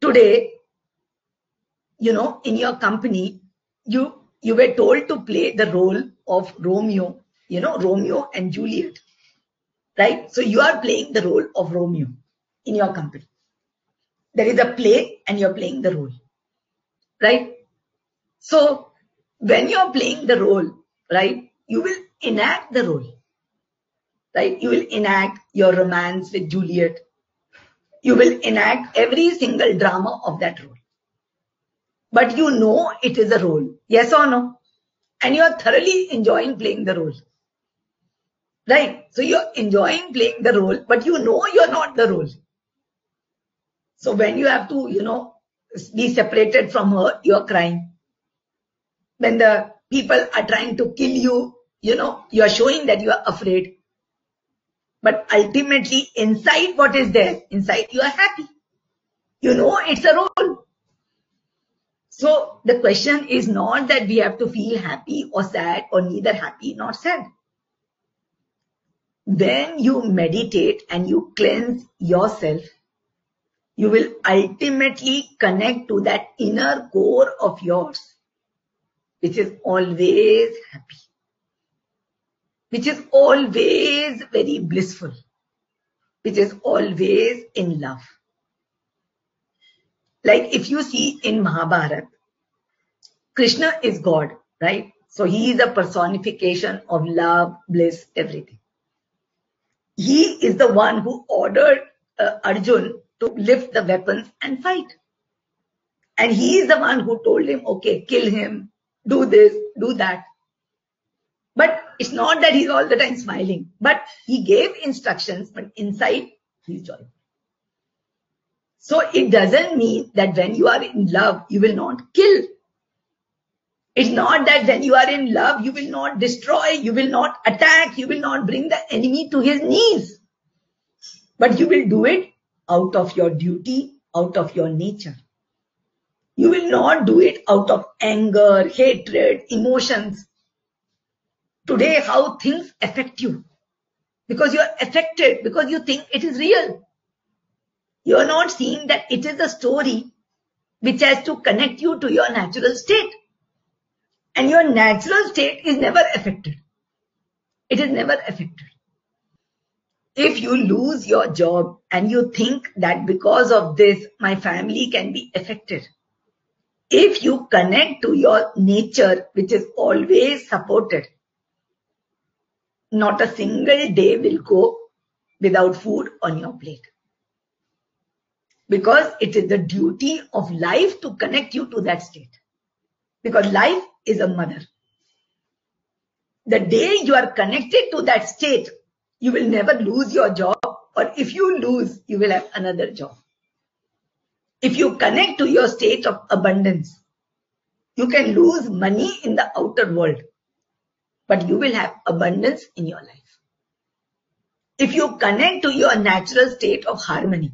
Today, you know, in your company, you you were told to play the role of Romeo you know, Romeo and Juliet, right? So you are playing the role of Romeo in your company. There is a play and you're playing the role, right? So when you're playing the role, right, you will enact the role, right? You will enact your romance with Juliet. You will enact every single drama of that role. But you know it is a role, yes or no? And you are thoroughly enjoying playing the role. Right? So you're enjoying playing the role, but you know you're not the role. So when you have to, you know, be separated from her, you're crying. When the people are trying to kill you, you know, you are showing that you are afraid. But ultimately, inside what is there? Inside you are happy. You know it's a role. So the question is not that we have to feel happy or sad or neither happy nor sad when you meditate and you cleanse yourself, you will ultimately connect to that inner core of yours, which is always happy, which is always very blissful, which is always in love. Like if you see in Mahabharata, Krishna is God, right? So he is a personification of love, bliss, everything he is the one who ordered uh, Arjun to lift the weapons and fight. And he is the one who told him, okay, kill him, do this, do that. But it's not that he's all the time smiling, but he gave instructions, but inside he's joyful. So it doesn't mean that when you are in love, you will not kill. It's not that when you are in love, you will not destroy, you will not attack, you will not bring the enemy to his knees. But you will do it out of your duty, out of your nature. You will not do it out of anger, hatred, emotions. Today, how things affect you. Because you are affected, because you think it is real. You are not seeing that it is a story which has to connect you to your natural state and your natural state is never affected. It is never affected. If you lose your job and you think that because of this, my family can be affected. If you connect to your nature, which is always supported, not a single day will go without food on your plate. Because it is the duty of life to connect you to that state. Because life is a mother. The day you are connected to that state, you will never lose your job, or if you lose, you will have another job. If you connect to your state of abundance, you can lose money in the outer world, but you will have abundance in your life. If you connect to your natural state of harmony,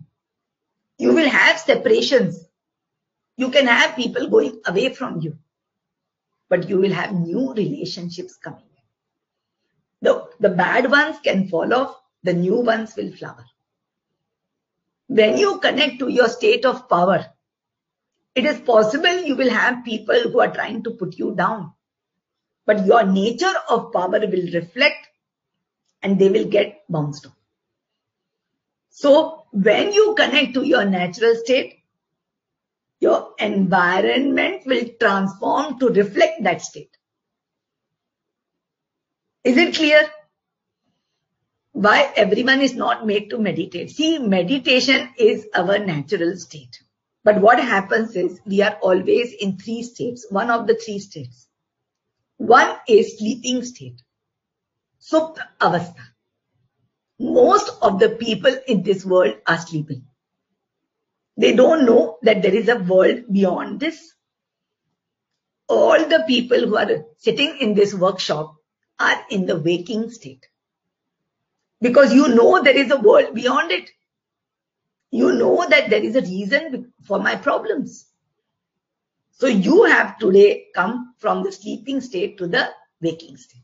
you will have separations. You can have people going away from you, but you will have new relationships coming. The, the bad ones can fall off, the new ones will flower. When you connect to your state of power, it is possible you will have people who are trying to put you down. But your nature of power will reflect and they will get bounced off. So when you connect to your natural state, your environment will transform to reflect that state. Is it clear? Why everyone is not made to meditate? See, meditation is our natural state. But what happens is we are always in three states, one of the three states. One is sleeping state, Supta Avastha. Most of the people in this world are sleeping. They don't know that there is a world beyond this. All the people who are sitting in this workshop are in the waking state. Because you know there is a world beyond it you know that there is a reason for my problems. So you have today come from the sleeping state to the waking state.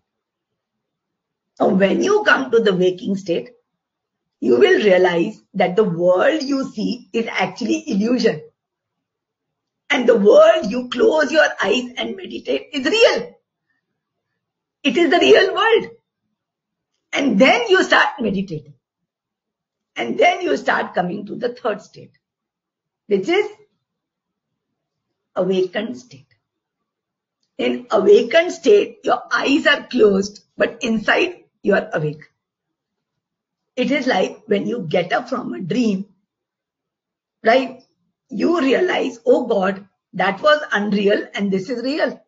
Now, when you come to the waking state, you will realize that the world you see is actually illusion. And the world you close your eyes and meditate is real. It is the real world. And then you start meditating. And then you start coming to the third state, which is awakened state. In awakened state, your eyes are closed, but inside you are awake. It is like when you get up from a dream, right? You realize, oh God, that was unreal and this is real.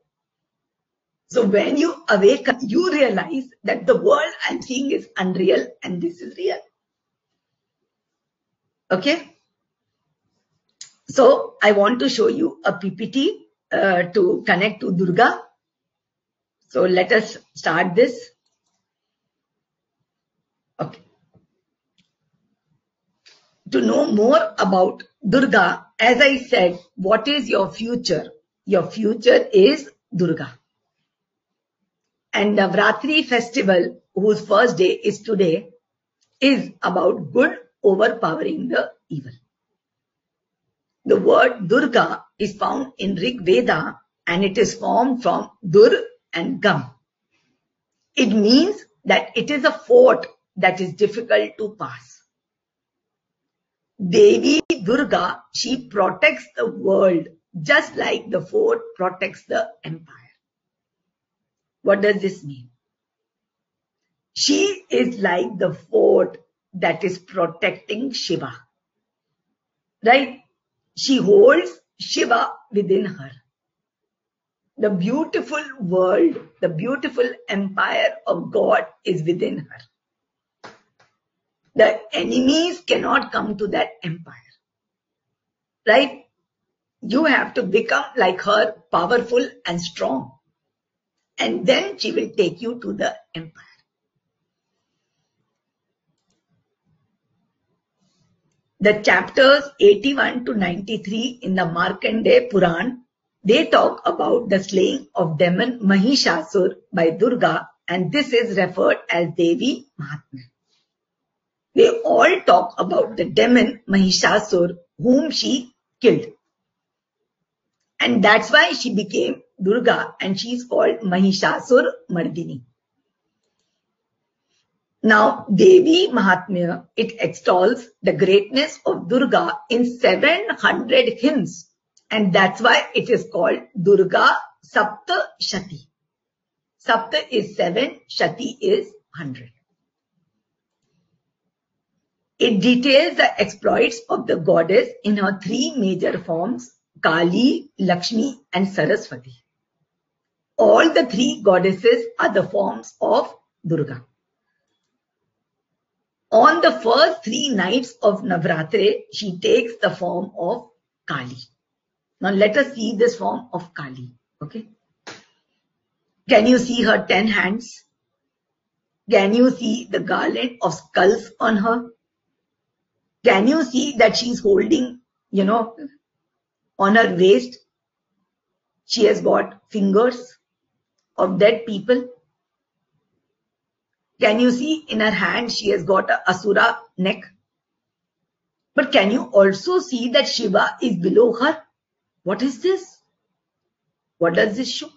So when you awaken, you realize that the world I'm seeing is unreal and this is real. Okay. So I want to show you a PPT uh, to connect to Durga. So let us start this. Okay. To know more about Durga, as I said, what is your future? Your future is Durga. And the Navratri festival, whose first day is today, is about good overpowering the evil. The word Durga is found in Rig Veda and it is formed from Dur and Gam. It means that it is a fort that is difficult to pass. Devi Durga, she protects the world just like the fort protects the empire. What does this mean? She is like the fort that is protecting Shiva. Right? She holds Shiva within her. The beautiful world, the beautiful empire of God is within her. The enemies cannot come to that empire. Right? You have to become like her, powerful and strong. And then she will take you to the empire. The chapters 81 to 93 in the Markandeya Puran, they talk about the slaying of demon Mahishasur by Durga and this is referred as Devi Mahatmya. They all talk about the demon Mahishasur whom she killed. And that's why she became Durga and she is called Mahishasur Mardini. Now, Devi Mahatmya, it extols the greatness of Durga in 700 hymns. And that's why it is called Durga Sapta Shati. Sapta is 7, Shati is 100. It details the exploits of the goddess in her three major forms, Kali, Lakshmi and Saraswati. All the three goddesses are the forms of Durga. On the first three nights of Navratri, she takes the form of Kali. Now let us see this form of Kali. Okay. Can you see her ten hands? Can you see the garland of skulls on her? Can you see that she's holding, you know, on her waist? She has got fingers of dead people. Can you see in her hand she has got a Asura neck? But can you also see that Shiva is below her? What is this? What does this show?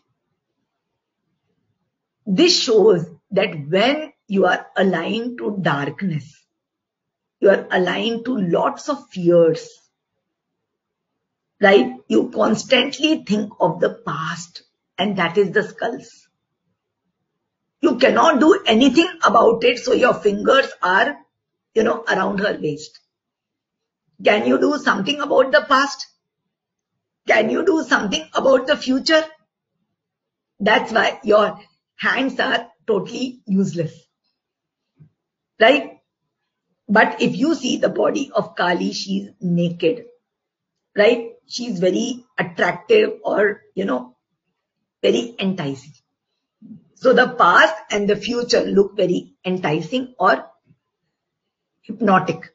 This shows that when you are aligned to darkness, you are aligned to lots of fears, right? You constantly think of the past and that is the skulls. You cannot do anything about it. So your fingers are, you know, around her waist. Can you do something about the past? Can you do something about the future? That's why your hands are totally useless. Right? But if you see the body of Kali, she's naked. Right? She's very attractive or, you know, very enticing. So the past and the future look very enticing or hypnotic.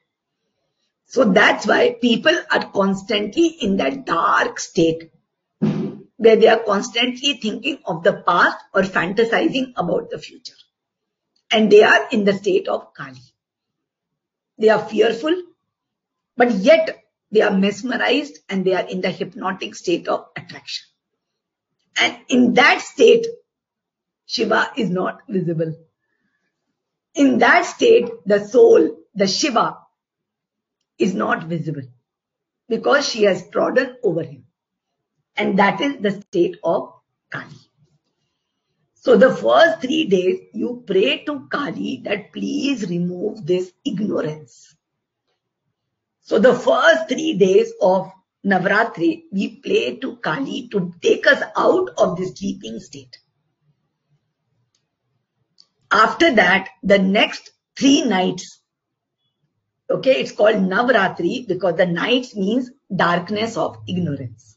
So that's why people are constantly in that dark state where they are constantly thinking of the past or fantasizing about the future. And they are in the state of Kali. They are fearful, but yet they are mesmerized and they are in the hypnotic state of attraction. And in that state, Shiva is not visible. In that state, the soul, the Shiva, is not visible because she has trodden over him. And that is the state of Kali. So the first three days, you pray to Kali that please remove this ignorance. So the first three days of Navratri, we pray to Kali to take us out of this sleeping state. After that, the next three nights, okay, it's called Navratri because the nights means darkness of ignorance.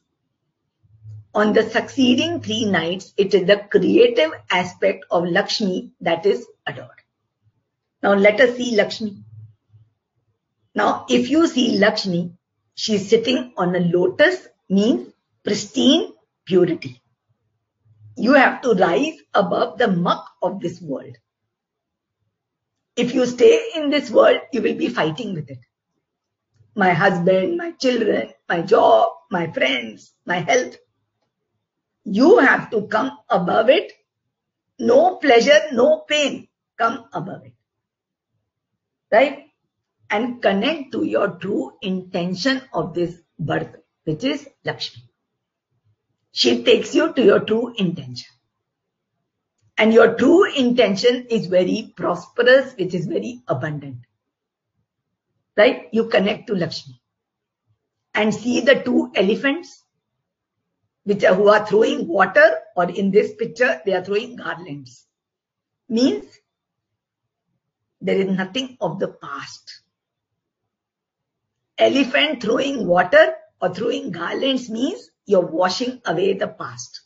On the succeeding three nights, it is the creative aspect of Lakshmi that is adored. Now let us see Lakshmi. Now, if you see Lakshmi, she is sitting on a lotus means pristine purity you have to rise above the muck of this world. If you stay in this world, you will be fighting with it. My husband, my children, my job, my friends, my health. You have to come above it. No pleasure, no pain. Come above it. Right? And connect to your true intention of this birth, which is Lakshmi. She takes you to your true intention. And your true intention is very prosperous, which is very abundant. Right? You connect to Lakshmi. And see the two elephants which are, who are throwing water or in this picture they are throwing garlands. Means there is nothing of the past. Elephant throwing water or throwing garlands means you're washing away the past.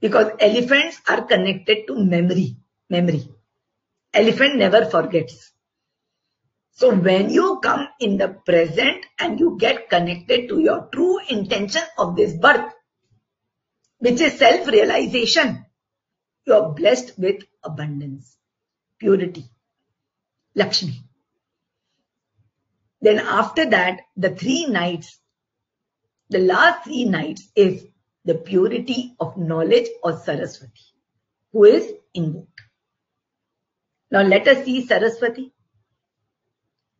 Because elephants are connected to memory. Memory. Elephant never forgets. So when you come in the present and you get connected to your true intention of this birth, which is self-realization, you are blessed with abundance, purity, Lakshmi. Then after that, the three nights the last three nights is the purity of knowledge or Saraswati, who is invoked. Now let us see Saraswati.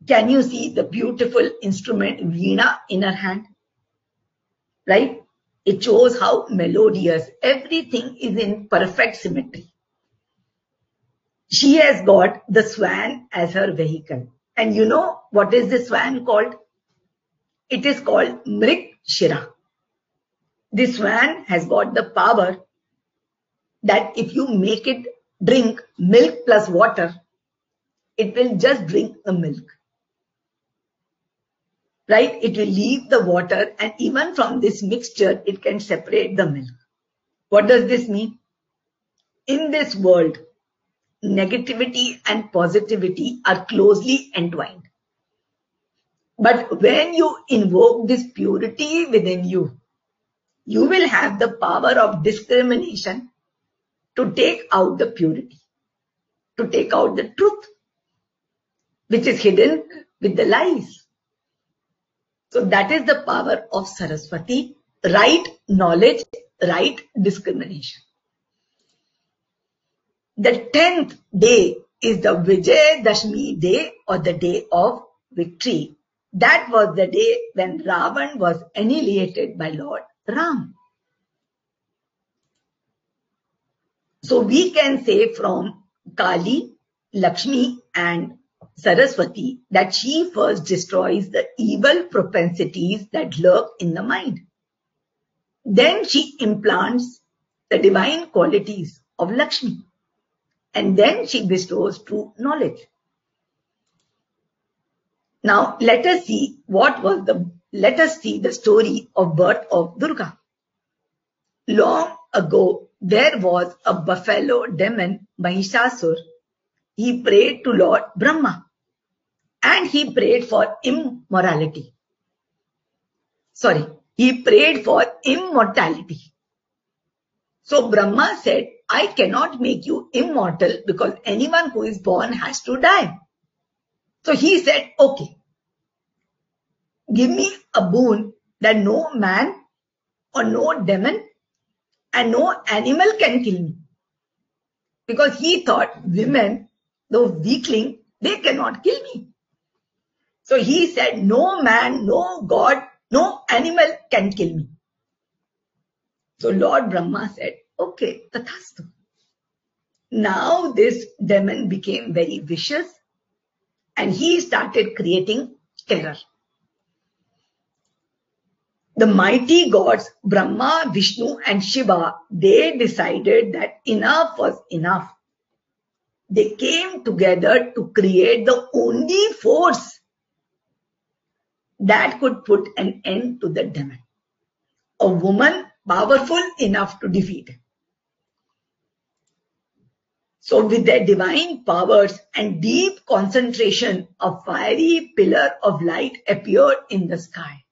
Can you see the beautiful instrument Veena in her hand? Right? It shows how melodious everything is in perfect symmetry. She has got the swan as her vehicle And you know what is this swan called? It is called Mrik Shira. This swan has got the power that if you make it drink milk plus water, it will just drink the milk. Right? It will leave the water and even from this mixture, it can separate the milk. What does this mean? In this world, negativity and positivity are closely entwined. But when you invoke this purity within you, you will have the power of discrimination to take out the purity, to take out the truth, which is hidden with the lies. So that is the power of Saraswati, right knowledge, right discrimination. The tenth day is the Vijay Dashmi day or the day of victory. That was the day when Ravan was annihilated by Lord Ram. So we can say from Kali, Lakshmi and Saraswati that she first destroys the evil propensities that lurk in the mind. Then she implants the divine qualities of Lakshmi and then she bestows true knowledge. Now let us see what was the let us see the story of birth of Durga. Long ago there was a buffalo demon Mahishasur. He prayed to Lord Brahma and he prayed for immorality. Sorry, he prayed for immortality. So Brahma said, I cannot make you immortal because anyone who is born has to die. So he said, okay, give me a boon that no man or no demon and no animal can kill me. Because he thought women, those weakling, they cannot kill me. So he said, no man, no God, no animal can kill me. So Lord Brahma said, okay, tathastu. Now this demon became very vicious and he started creating terror. The mighty gods Brahma, Vishnu and Shiva, they decided that enough was enough. They came together to create the only force that could put an end to the demon. A woman powerful enough to defeat him. So with their divine powers and deep concentration, a fiery pillar of light appeared in the sky.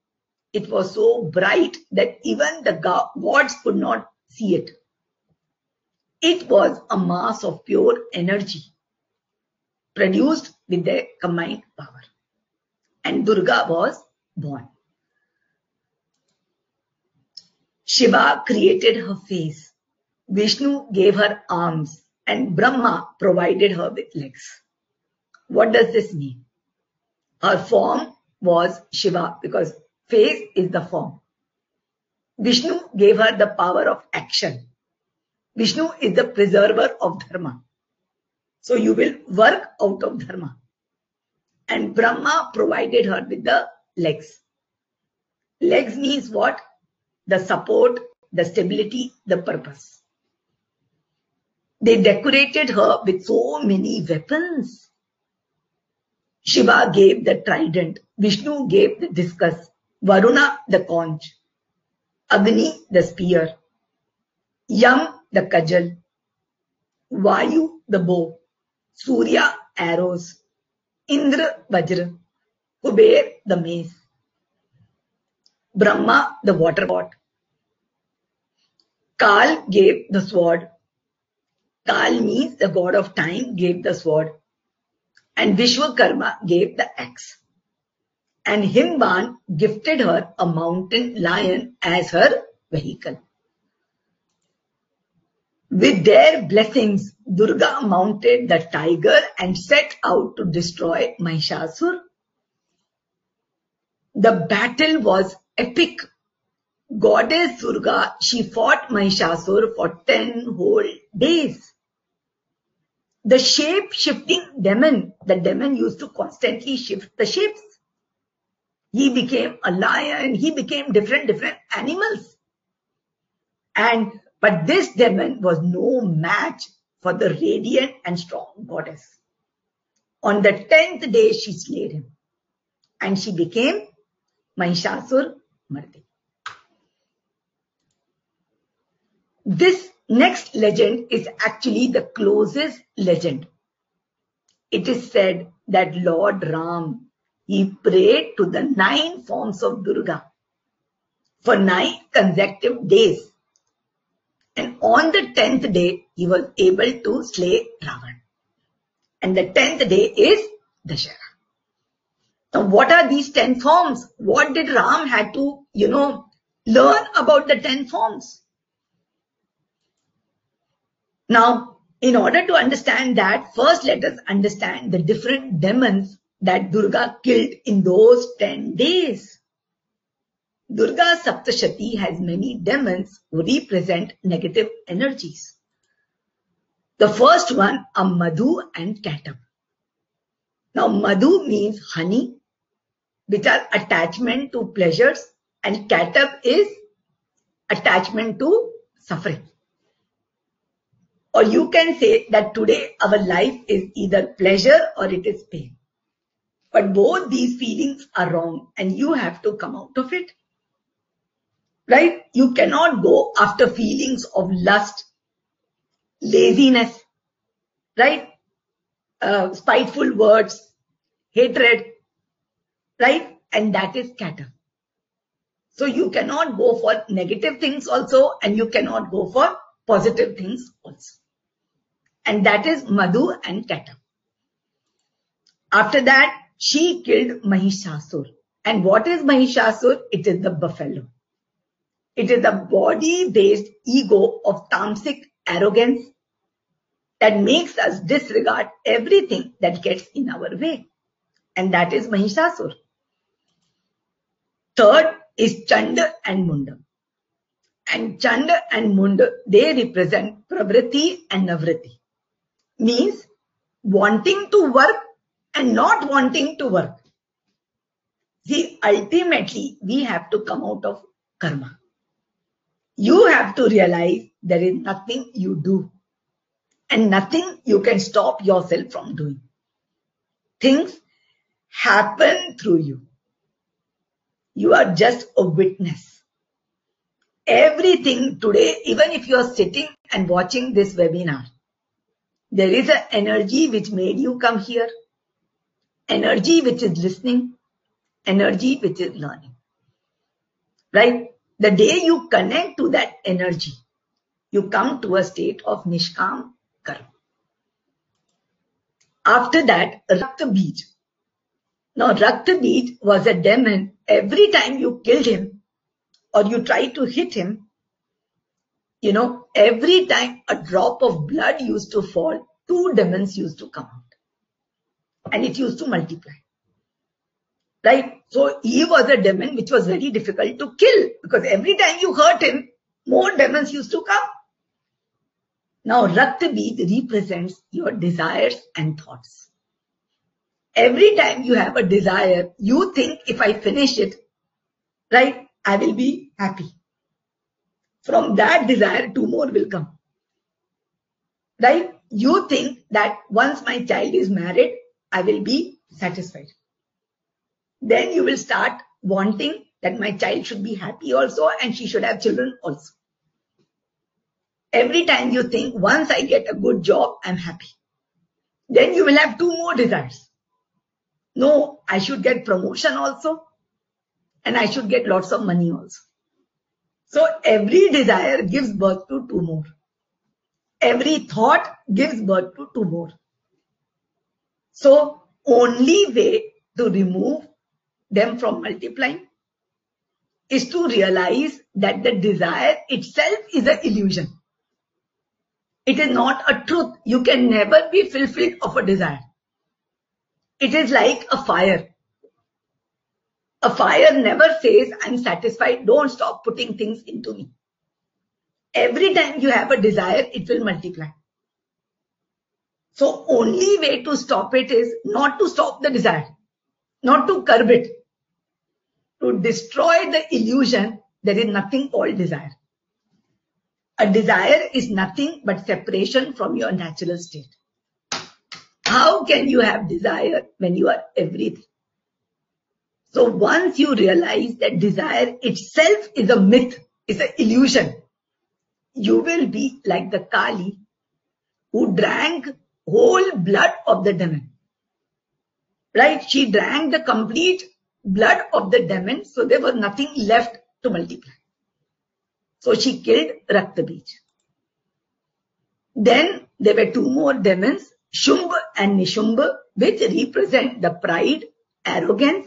It was so bright that even the gods could not see it. It was a mass of pure energy produced with their combined power. And Durga was born. Shiva created her face. Vishnu gave her arms and Brahma provided her with legs. What does this mean? Her form was Shiva because face is the form. Vishnu gave her the power of action. Vishnu is the preserver of dharma. So you will work out of dharma. And Brahma provided her with the legs. Legs means what? The support, the stability, the purpose. They decorated her with so many weapons. Shiva gave the trident, Vishnu gave the discus, Varuna the conch, Agni the spear, Yam the cudgel, Vayu the bow, Surya arrows, Indra Vajra, Kuber the mace, Brahma the water pot. Kal gave the sword, Kal means the god of time gave the sword. And Vishwakarma gave the axe. And Himban gifted her a mountain lion as her vehicle. With their blessings, Durga mounted the tiger and set out to destroy Mahishasur. The battle was epic. Goddess Durga, she fought Mahishasur for 10 whole days. the shape shifting demon, the demon used to constantly shift the shapes. He became a lion, he became different, different animals. And, but this demon was no match for the radiant and strong goddess. On the tenth day, she slayed him and she became Mahishasur Mardini. This next legend is actually the closest legend. It is said that Lord Ram, he prayed to the nine forms of Durga for nine consecutive days. And on the tenth day, he was able to slay Ravan. And the tenth day is Dashara. Now, what are these ten forms? What did Ram had to, you know, learn about the ten forms? Now, in order to understand that, first let us understand the different demons that Durga killed in those 10 days. Durga Saptashati has many demons who represent negative energies. The first one are Madhu and Katab. Now, Madhu means honey, which are attachment to pleasures, and Katab is attachment to suffering. Or you can say that today our life is either pleasure or it is pain. But both these feelings are wrong and you have to come out of it. Right? You cannot go after feelings of lust, laziness, right? Uh, spiteful words, hatred, right? And that is kata. So you cannot go for negative things also and you cannot go for positive things also and that is Madhu and Kata. After that, she killed Mahishasur. And what is Mahishasur? It is the buffalo. It is the body-based ego of tamasic arrogance that makes us disregard everything that gets in our way. And that is Mahishasur. Third is Chanda and Munda. And Chanda and Munda, they represent Pravritti and Nivritti means wanting to work and not wanting to work. See, ultimately, we have to come out of karma. You have to realize there is nothing you do and nothing you can stop yourself from doing. Things happen through you. You are just a witness. Everything today, even if you are sitting and watching this webinar, there is an energy which made you come here, energy which is listening, energy which is learning. Right? The day you connect to that energy, you come to a state of Nishkam Karma. After that, Rakta Bij. Now, Rakta Bij was a demon. Every time you killed him or you tried to hit him, you know, every time a drop of blood used to fall, two demons used to come. And it used to multiply. Right? So he was a demon which was very difficult to kill because every time you hurt him, more demons used to come. Now Raktabij represents your desires and thoughts. Every time you have a desire, you think if I finish it, right, I will be happy. From that desire, two more will come. Right? You think that once my child is married, I will be satisfied. Then you will start wanting that my child should be happy also and she should have children also. Every time you think, once I get a good job, I'm happy. Then you will have two more desires. No, I should get promotion also and I should get lots of money also. So every desire gives birth to two more. Every thought gives birth to two more. So only way to remove them from multiplying is to realize that the desire itself is an illusion. It is not a truth. You can never be fulfilled of a desire. It is like a fire. A fire never says, I'm satisfied, don't stop putting things into me. Every time you have a desire, it will multiply. So only way to stop it is not to stop the desire, not to curb it. To destroy the illusion, there is nothing called desire. A desire is nothing but separation from your natural state. How can you have desire when you are everything? So once you realize that desire itself is a myth, is an illusion, you will be like the Kali who drank whole blood of the demon. Right? She drank the complete blood of the demon, so there was nothing left to multiply. So she killed Raktabij. Then there were two more demons, Shumbha and Nishumbha, which represent the pride, arrogance,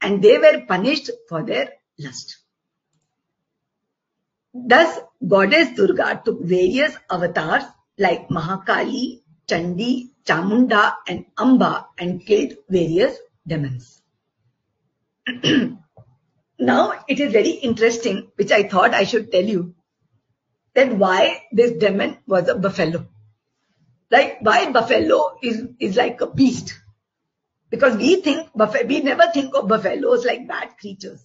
and they were punished for their lust. Thus, goddess Durga took various avatars like Mahakali, Chandi, Chamunda, and Amba and killed various demons. now, it is very interesting, which I thought I should tell you, that why this demon was a buffalo. Like, why buffalo is, is like a beast. Because we think, we never think of buffaloes like bad creatures.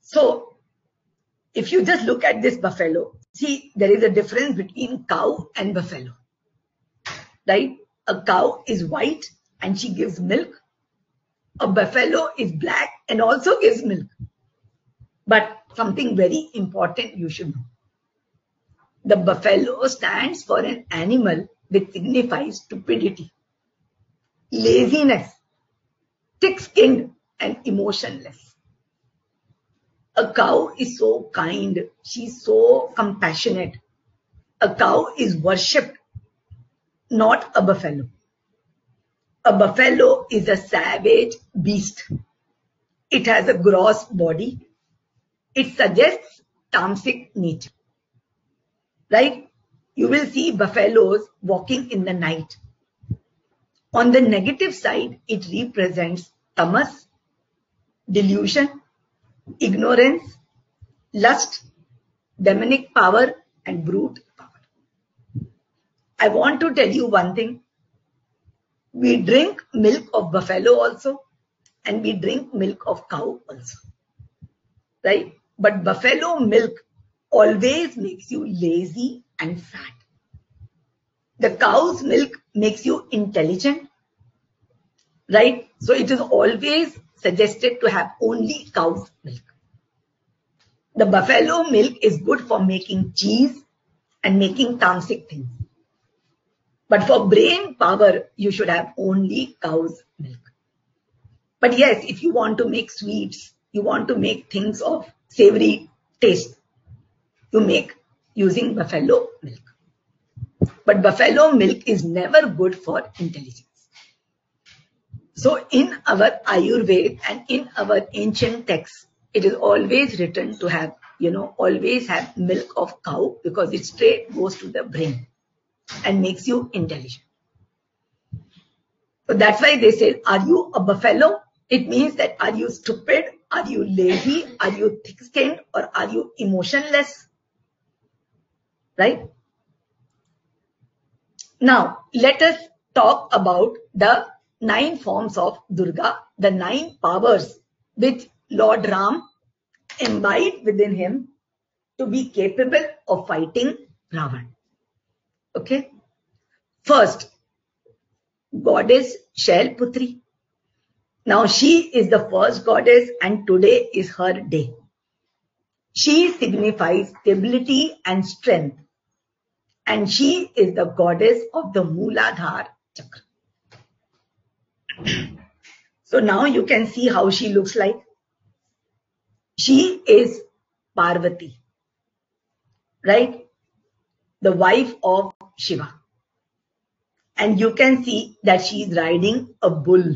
So, if you just look at this buffalo, see, there is a difference between cow and buffalo. Right? A cow is white and she gives milk. A buffalo is black and also gives milk. But something very important you should know. The buffalo stands for an animal which signifies stupidity laziness, thick-skinned and emotionless. A cow is so kind. She's so compassionate. A cow is worshipped, not a buffalo. A buffalo is a savage beast. It has a gross body. It suggests tamasic nature. Right? You will see buffaloes walking in the night on the negative side, it represents tamas, delusion, ignorance, lust, demonic power, and brute. I want to tell you one thing. We drink milk of buffalo also, and we drink milk of cow also. Right? But buffalo milk always makes you lazy and fat. The cow's milk makes you intelligent, right? So it is always suggested to have only cow's milk. The buffalo milk is good for making cheese and making tamasic things. But for brain power, you should have only cow's milk. But yes, if you want to make sweets, you want to make things of savory taste, you make using buffalo milk. But buffalo milk is never good for intelligence. So in our Ayurveda and in our ancient texts, it is always written to have, you know, always have milk of cow because it straight goes to the brain and makes you intelligent. So that's why they say, are you a buffalo? It means that are you stupid? Are you lazy? Are you thick-skinned? Or are you emotionless? Right? Now, let us talk about the nine forms of Durga, the nine powers which Lord Ram imbibed within him to be capable of fighting Ravan. Okay. First, goddess Shailputri. Now she is the first goddess and today is her day. She signifies stability and strength and she is the goddess of the Mooladhara chakra. so now you can see how she looks like. She is Parvati, right? The wife of Shiva. And you can see that she is riding a bull,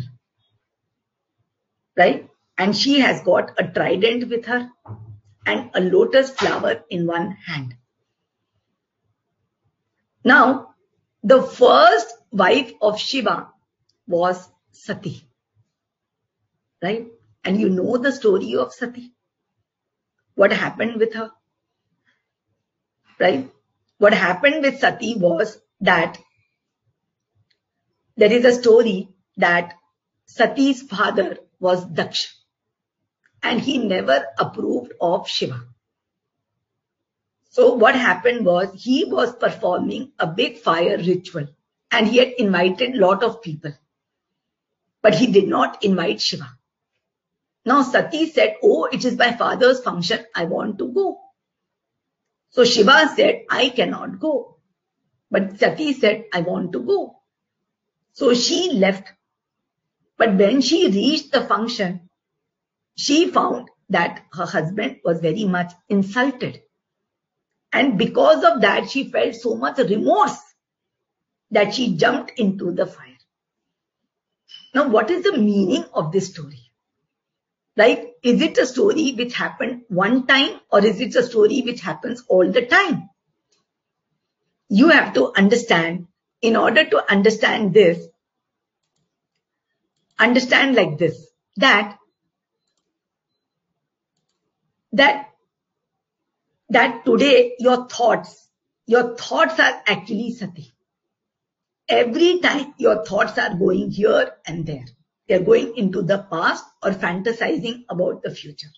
right? And she has got a trident with her and a lotus flower in one hand. Now, the first wife of Shiva was Sati. Right? And you know the story of Sati. What happened with her? Right? What happened with Sati was that there is a story that Sati's father was Daksha and he never approved of Shiva. So what happened was he was performing a big fire ritual and he had invited lot of people. But he did not invite Shiva. Now Sati said, oh, it is my father's function. I want to go. So Shiva said, I cannot go. But Sati said, I want to go. So she left. But when she reached the function, she found that her husband was very much insulted. And because of that, she felt so much remorse that she jumped into the fire. Now, what is the meaning of this story? Like, is it a story which happened one time or is it a story which happens all the time? You have to understand, in order to understand this, understand like this, that, that, that today your thoughts, your thoughts are actually sati. Every time your thoughts are going here and there. They're going into the past or fantasizing about the future.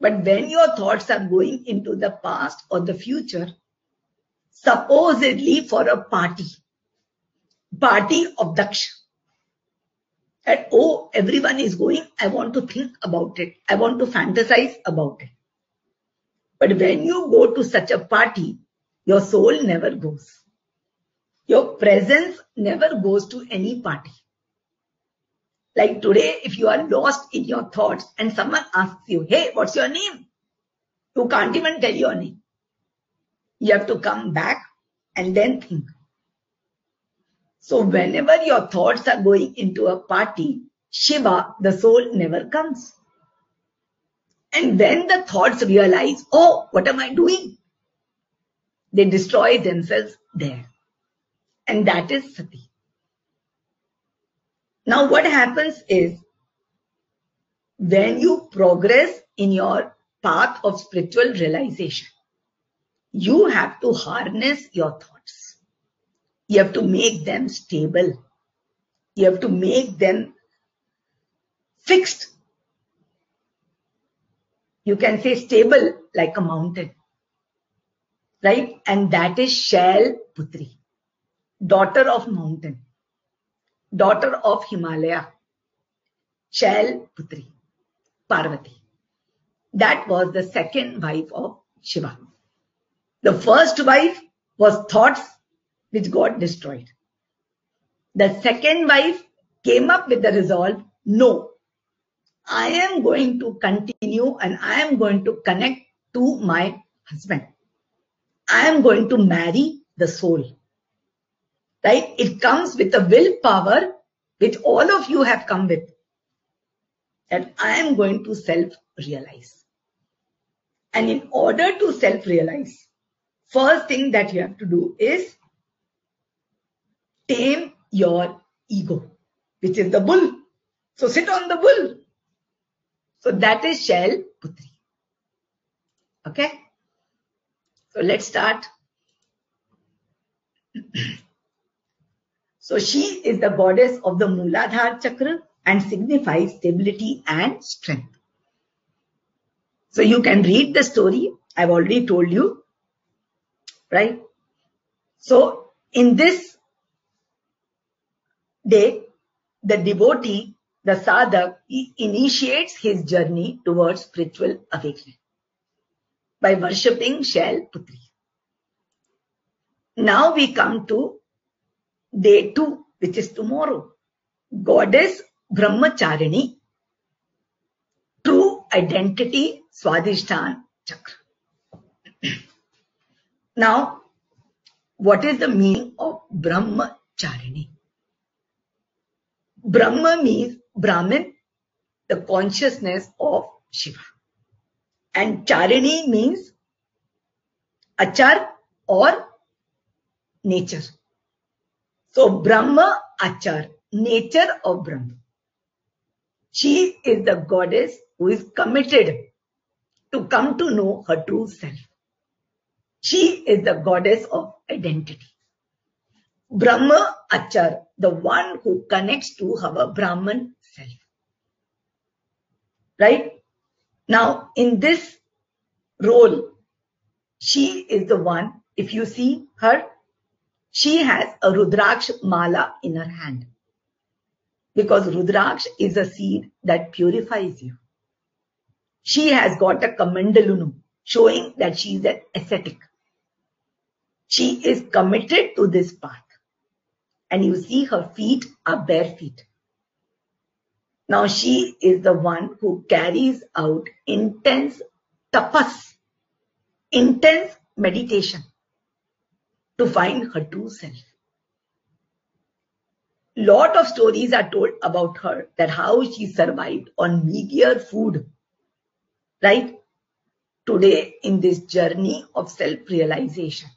But when your thoughts are going into the past or the future, supposedly for a party, party of Daksha, that, oh, everyone is going, I want to think about it. I want to fantasize about it. But when you go to such a party, your soul never goes. Your presence never goes to any party. Like today, if you are lost in your thoughts and someone asks you, hey, what's your name? You can't even tell your name. You have to come back and then think. So whenever your thoughts are going into a party, Shiva, the soul never comes. And then the thoughts realize, oh, what am I doing? They destroy themselves there. And that is sati. Now what happens is, when you progress in your path of spiritual realization, you have to harness your thoughts. You have to make them stable. You have to make them fixed. You can say stable like a mountain. Right? And that is Shail Putri daughter of mountain, daughter of Himalaya, Shail Putri, Parvati. That was the second wife of Shiva. The first wife was thoughts which got destroyed. The second wife came up with the resolve, no, I am going to continue and I am going to connect to my husband. I am going to marry the soul right? It comes with a willpower which all of you have come with. That I am going to self-realize. And in order to self-realize, first thing that you have to do is tame your ego, which is the bull. So sit on the bull. So that is Shail Putri. Okay. So let's start. So she is the goddess of the Muladhara chakra and signifies stability and strength. So you can read the story. I've already told you, right? So in this day, the devotee, the sadhak, initiates his journey towards spiritual awakening by worshipping Shail Putri. Now we come to day 2, which is tomorrow. Goddess Brahmacharini, true identity Swadhisthana Chakra. now, what is the meaning of Brahmacharini? Brahma means Brahman, the consciousness of Shiva. And Charini means Achar or nature. So Brahma Achar, nature of Brahma. She is the goddess who is committed to come to know her true self. She is the goddess of identity. Brahma Achar, the one who connects to our Brahman self. Right? Now, in this role, she is the one, if you see her, she has a Rudraksh mala in her hand. Because Rudraksh is a seed that purifies you. She has got a Kamandalu showing that she is an ascetic. She is committed to this path. And you see her feet are bare feet. Now she is the one who carries out intense tapas, intense meditation to find her true self. Lot of stories are told about her that how she survived on meager food. Right? Today in this journey of self-realization,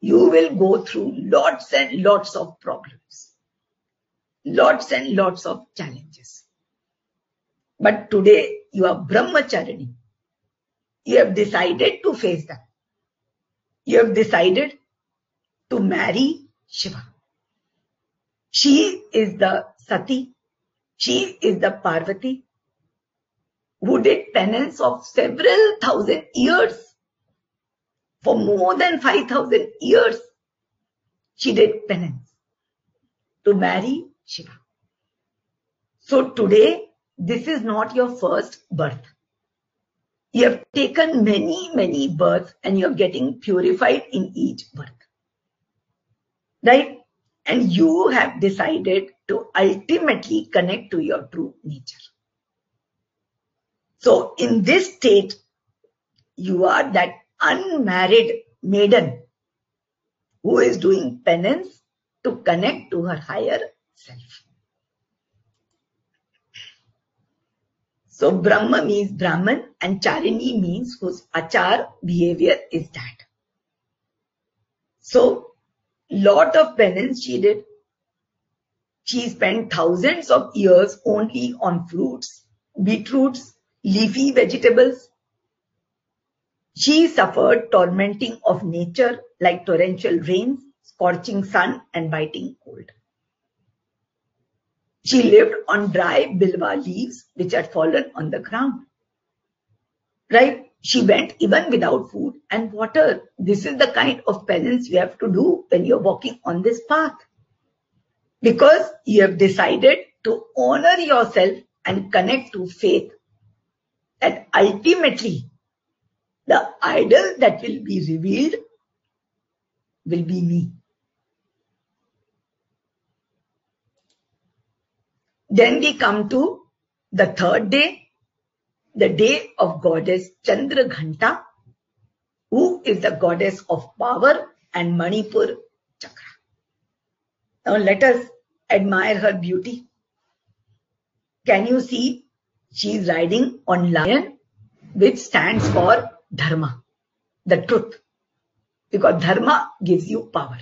you will go through lots and lots of problems. Lots and lots of challenges. But today you are Brahmacharini. You have decided to face them. You have decided to marry Shiva. She is the Sati. She is the Parvati who did penance of several thousand years. For more than 5,000 years, she did penance to marry Shiva. So today, this is not your first birth. You have taken many, many births and you're getting purified in each birth. Right? And you have decided to ultimately connect to your true nature. So in this state, you are that unmarried maiden who is doing penance to connect to her higher self. So Brahma means Brahman and Charini means whose achar behavior is that. So lot of penance she did. She spent thousands of years only on fruits, beetroots, leafy vegetables. She suffered tormenting of nature like torrential rains, scorching sun and biting cold. She lived on dry bilva leaves which had fallen on the ground. Right? She went even without food and water. This is the kind of penance you have to do when you're walking on this path. Because you have decided to honor yourself and connect to faith. That ultimately the idol that will be revealed will be me. Then we come to the third day, the day of goddess Chandra Ghanta, who is the goddess of power and Manipur chakra. Now let us admire her beauty. Can you see she is riding on lion, which stands for dharma, the truth. Because dharma gives you power.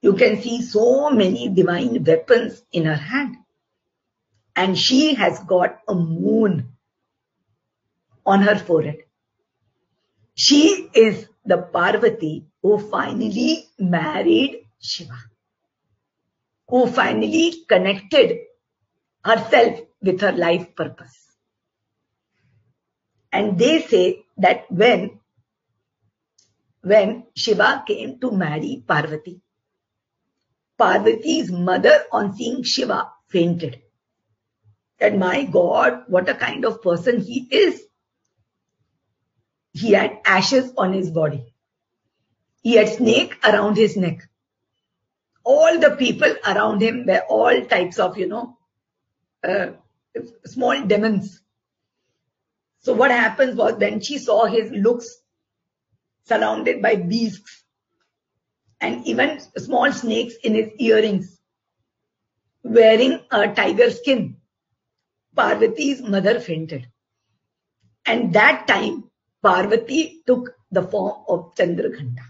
You can see so many divine weapons in her hand. And she has got a moon on her forehead. She is the Parvati who finally married Shiva, who finally connected herself with her life purpose. And they say that when, when Shiva came to marry Parvati, Parvati's mother on seeing Shiva fainted. That my God, what a kind of person he is. He had ashes on his body. He had snake around his neck. All the people around him were all types of, you know, uh, small demons. So what happens was when she saw his looks surrounded by beasts, and even small snakes in his earrings, wearing a tiger skin. Parvati's mother fainted. And that time, Parvati took the form of Chandraghanta.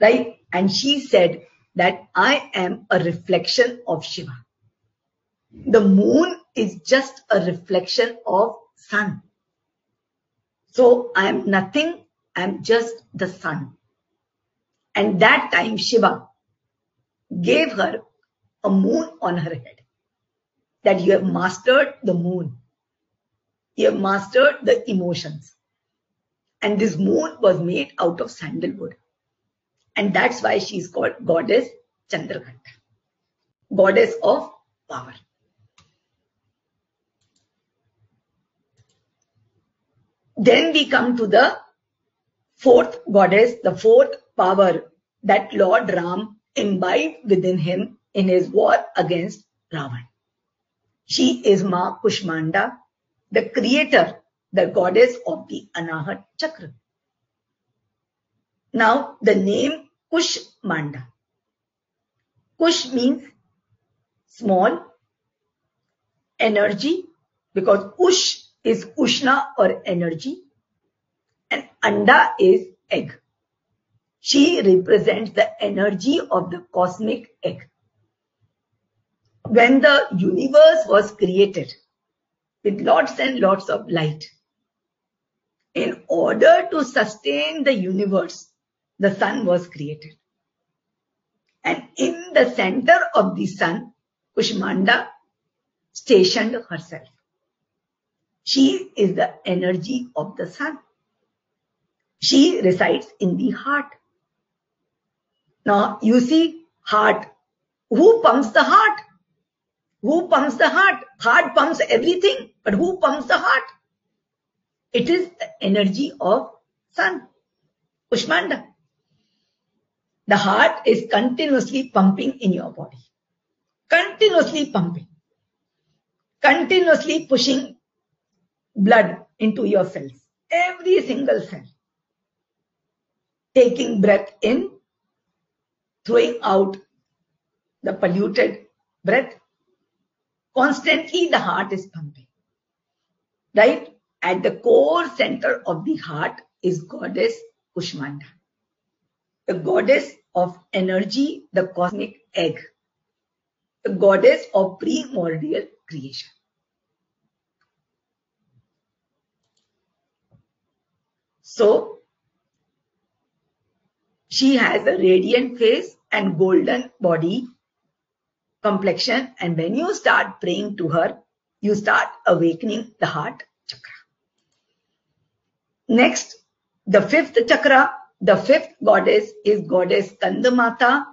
Right? And she said that I am a reflection of Shiva. The moon is just a reflection of sun. So I am nothing, I am just the sun. And that time Shiva gave her a moon on her head. That you have mastered the moon. You have mastered the emotions. And this moon was made out of sandalwood. And that's why she is called goddess Chandraghanta, goddess of power. Then we come to the fourth goddess, the fourth power that Lord Ram imbibed within him in his war against Ravan. She is Ma Kushmanda, the creator, the goddess of the Anahat Chakra. Now, the name Kushmanda. Kush means small, energy, because Ush is Ushna or energy, and Anda is egg. She represents the energy of the cosmic egg. When the universe was created with lots and lots of light, in order to sustain the universe, the sun was created. And in the center of the sun, Kushmanda stationed herself. She is the energy of the sun. She resides in the heart. Now you see heart. Who pumps the heart? Who pumps the heart? Heart pumps everything, but who pumps the heart? It is the energy of sun, Kushmanda. The heart is continuously pumping in your body. Continuously pumping. Continuously pushing blood into your cells. Every single cell. Taking breath in, throwing out the polluted breath. Constantly the heart is pumping. Right? At the core center of the heart is goddess Kushmanda. The goddess of energy, the cosmic egg. The goddess of primordial creation. So, she has a radiant face and golden body complexion. And when you start praying to her, you start awakening the heart chakra. Next, the fifth chakra, the fifth goddess is goddess Skandamata,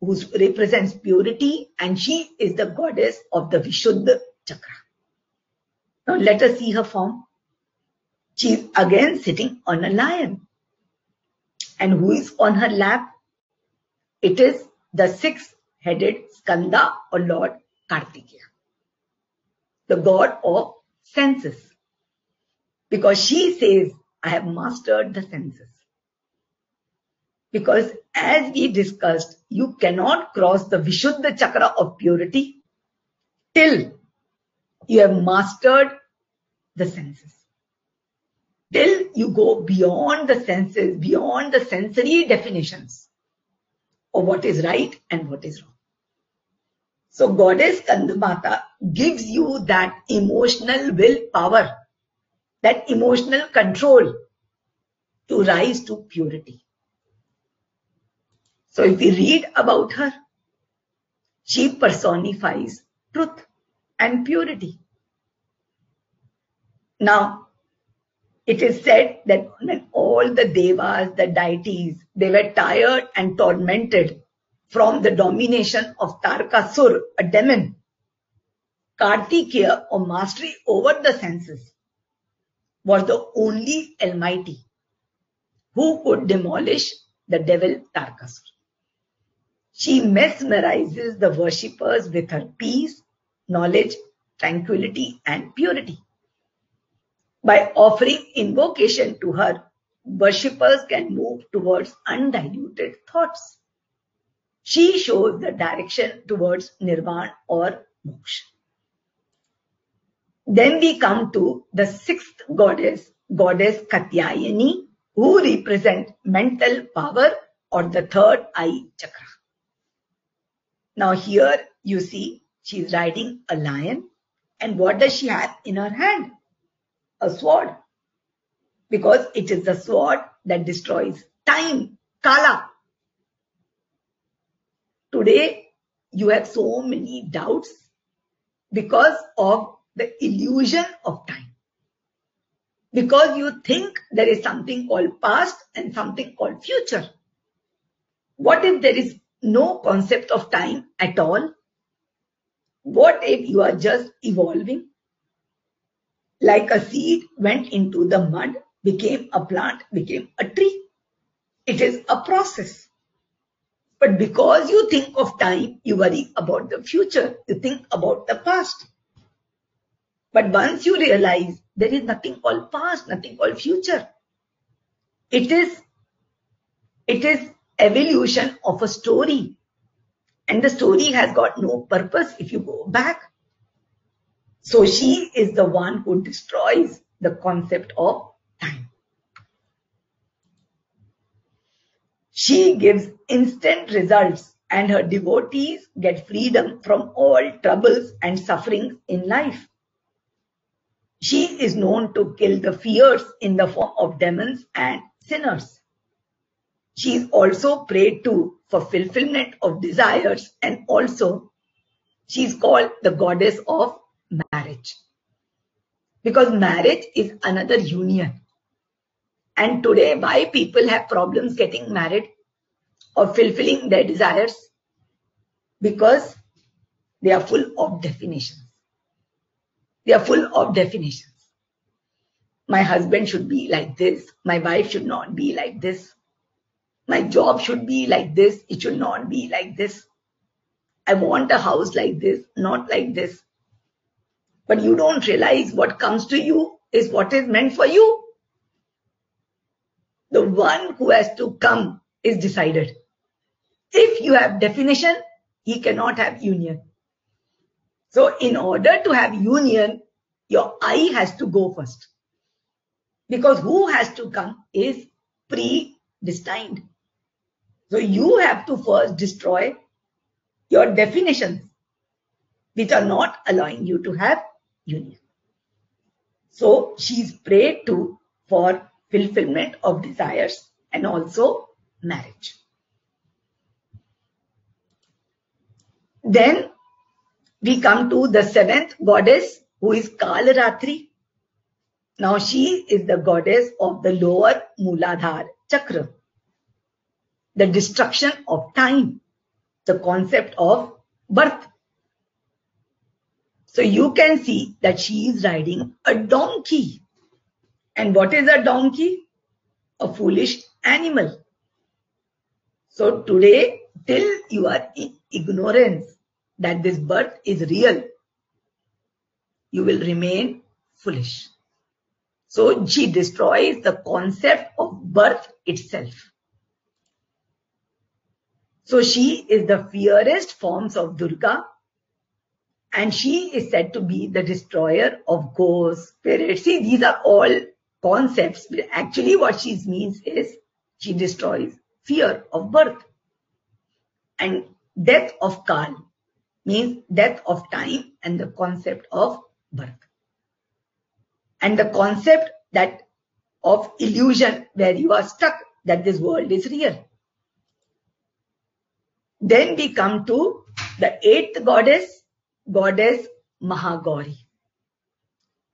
who represents purity, and she is the goddess of the Vishuddha chakra. Now let us see her form. She is again sitting on a lion. And who is on her lap? It is the six-headed Skanda or Lord Kartikeya, the god of senses. Because she says, I have mastered the senses. Because as we discussed, you cannot cross the Vishuddha chakra of purity till you have mastered the senses till you go beyond the senses, beyond the sensory definitions of what is right and what is wrong. So Goddess Skandamata gives you that emotional willpower, that emotional control to rise to purity. So if we read about her, she personifies truth and purity. Now, it is said that when all the devas, the deities, they were tired and tormented from the domination of Tarakasur, a demon, Kartikeya or mastery over the senses was the only Almighty who could demolish the devil Tarakasur. She mesmerizes the worshippers with her peace, knowledge, tranquility and purity. By offering invocation to her, worshippers can move towards undiluted thoughts. She shows the direction towards nirvana or moksha. Then we come to the sixth goddess, goddess Katyayani, who represent mental power or the third eye chakra. Now here you see she is riding a lion and what does she have in her hand? a sword because it is the sword that destroys time, kala. today you have so many doubts because of the illusion of time. Because you think there is something called past and something called future. What if there is no concept of time at all? What if you are just evolving? Like a seed went into the mud, became a plant, became a tree. It is a process. But because you think of time, you worry about the future. You think about the past. But once you realize there is nothing called past, nothing called future. It is, it is evolution of a story. And the story has got no purpose if you go back. So she is the one who destroys the concept of time. She gives instant results and her devotees get freedom from all troubles and sufferings in life. She is known to kill the fears in the form of demons and sinners. She is also prayed to for fulfillment of desires and also she is called the goddess of marriage. Because marriage is another union. And today, why people have problems getting married or fulfilling their desires? Because they are full of definitions. They are full of definitions. My husband should be like this. My wife should not be like this. My job should be like this. It should not be like this. I want a house like this, not like this. But you don't realize what comes to you is what is meant for you. The one who has to come is decided. If you have definition, he cannot have union. So in order to have union, your I has to go first. Because who has to come is predestined. So you have to first destroy your definitions, which are not allowing you to have union. So she's prayed to for fulfillment of desires and also marriage. Then we come to the seventh goddess who is Kalaratri. Now she is the goddess of the lower Muladhar chakra the destruction of time, the concept of birth. So you can see that she is riding a donkey. And what is a donkey? A foolish animal. So today, till you are in ignorance that this birth is real, you will remain foolish. So she destroys the concept of birth itself. So she is the fiercest forms of Durga and she is said to be the destroyer of ghosts, spirits. See, these are all concepts. But actually what she means is she destroys fear of birth. And death of Kal means death of time and the concept of birth. And the concept that of illusion where you are stuck that this world is real. Then we come to the eighth goddess, goddess Mahagauri.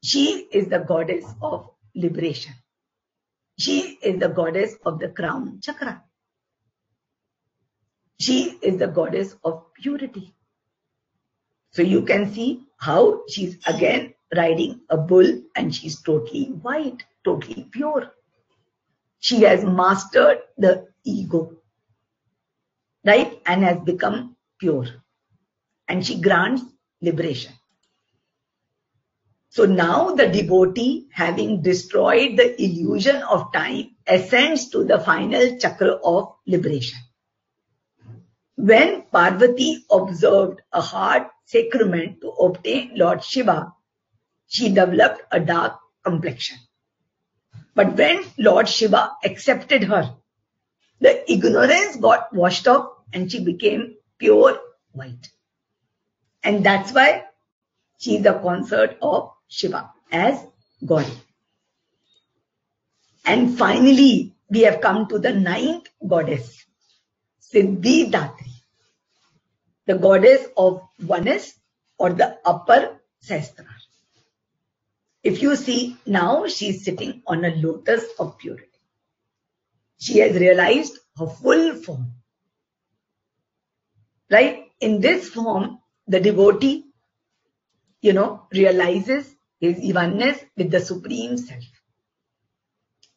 She is the goddess of liberation. She is the goddess of the crown chakra. She is the goddess of purity. So you can see how she's again riding a bull and she's totally white, totally pure. She has mastered the ego right? And has become pure. And she grants liberation. So now the devotee, having destroyed the illusion of time, ascends to the final chakra of liberation. When Parvati observed a hard sacrament to obtain Lord Shiva, she developed a dark complexion. But when Lord Shiva accepted her, the ignorance got washed off and she became pure white. And that's why she is the consort of Shiva as God. And finally, we have come to the ninth goddess, Siddhi Datri. The goddess of oneness or the upper Sahasrara. If you see now, she is sitting on a lotus of purity. She has realized her full form. Right? In this form, the devotee, you know, realizes his oneness with the Supreme Self.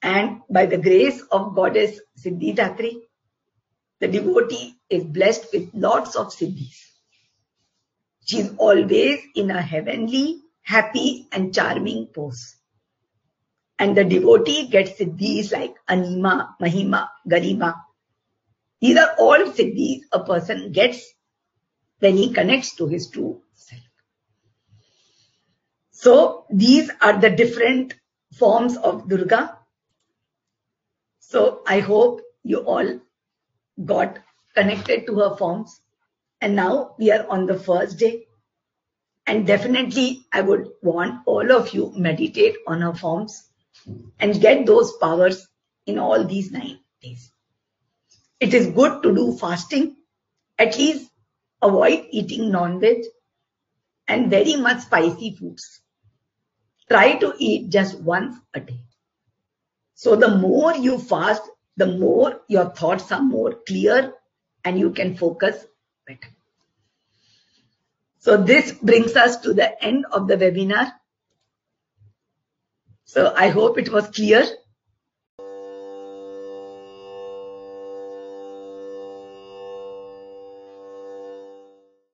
And by the grace of Goddess Siddhidatri, the devotee is blessed with lots of siddhis. She is always in a heavenly, happy and charming pose. And the devotee gets siddhis like Anima, Mahima, Garima. These are all siddhis a person gets when he connects to his true self. So these are the different forms of Durga. So I hope you all got connected to her forms. And now we are on the first day. And definitely I would want all of you meditate on her forms and get those powers in all these nine days. It is good to do fasting, at least avoid eating non-veg and very much spicy foods. Try to eat just once a day. So the more you fast, the more your thoughts are more clear and you can focus better. So this brings us to the end of the webinar. So I hope it was clear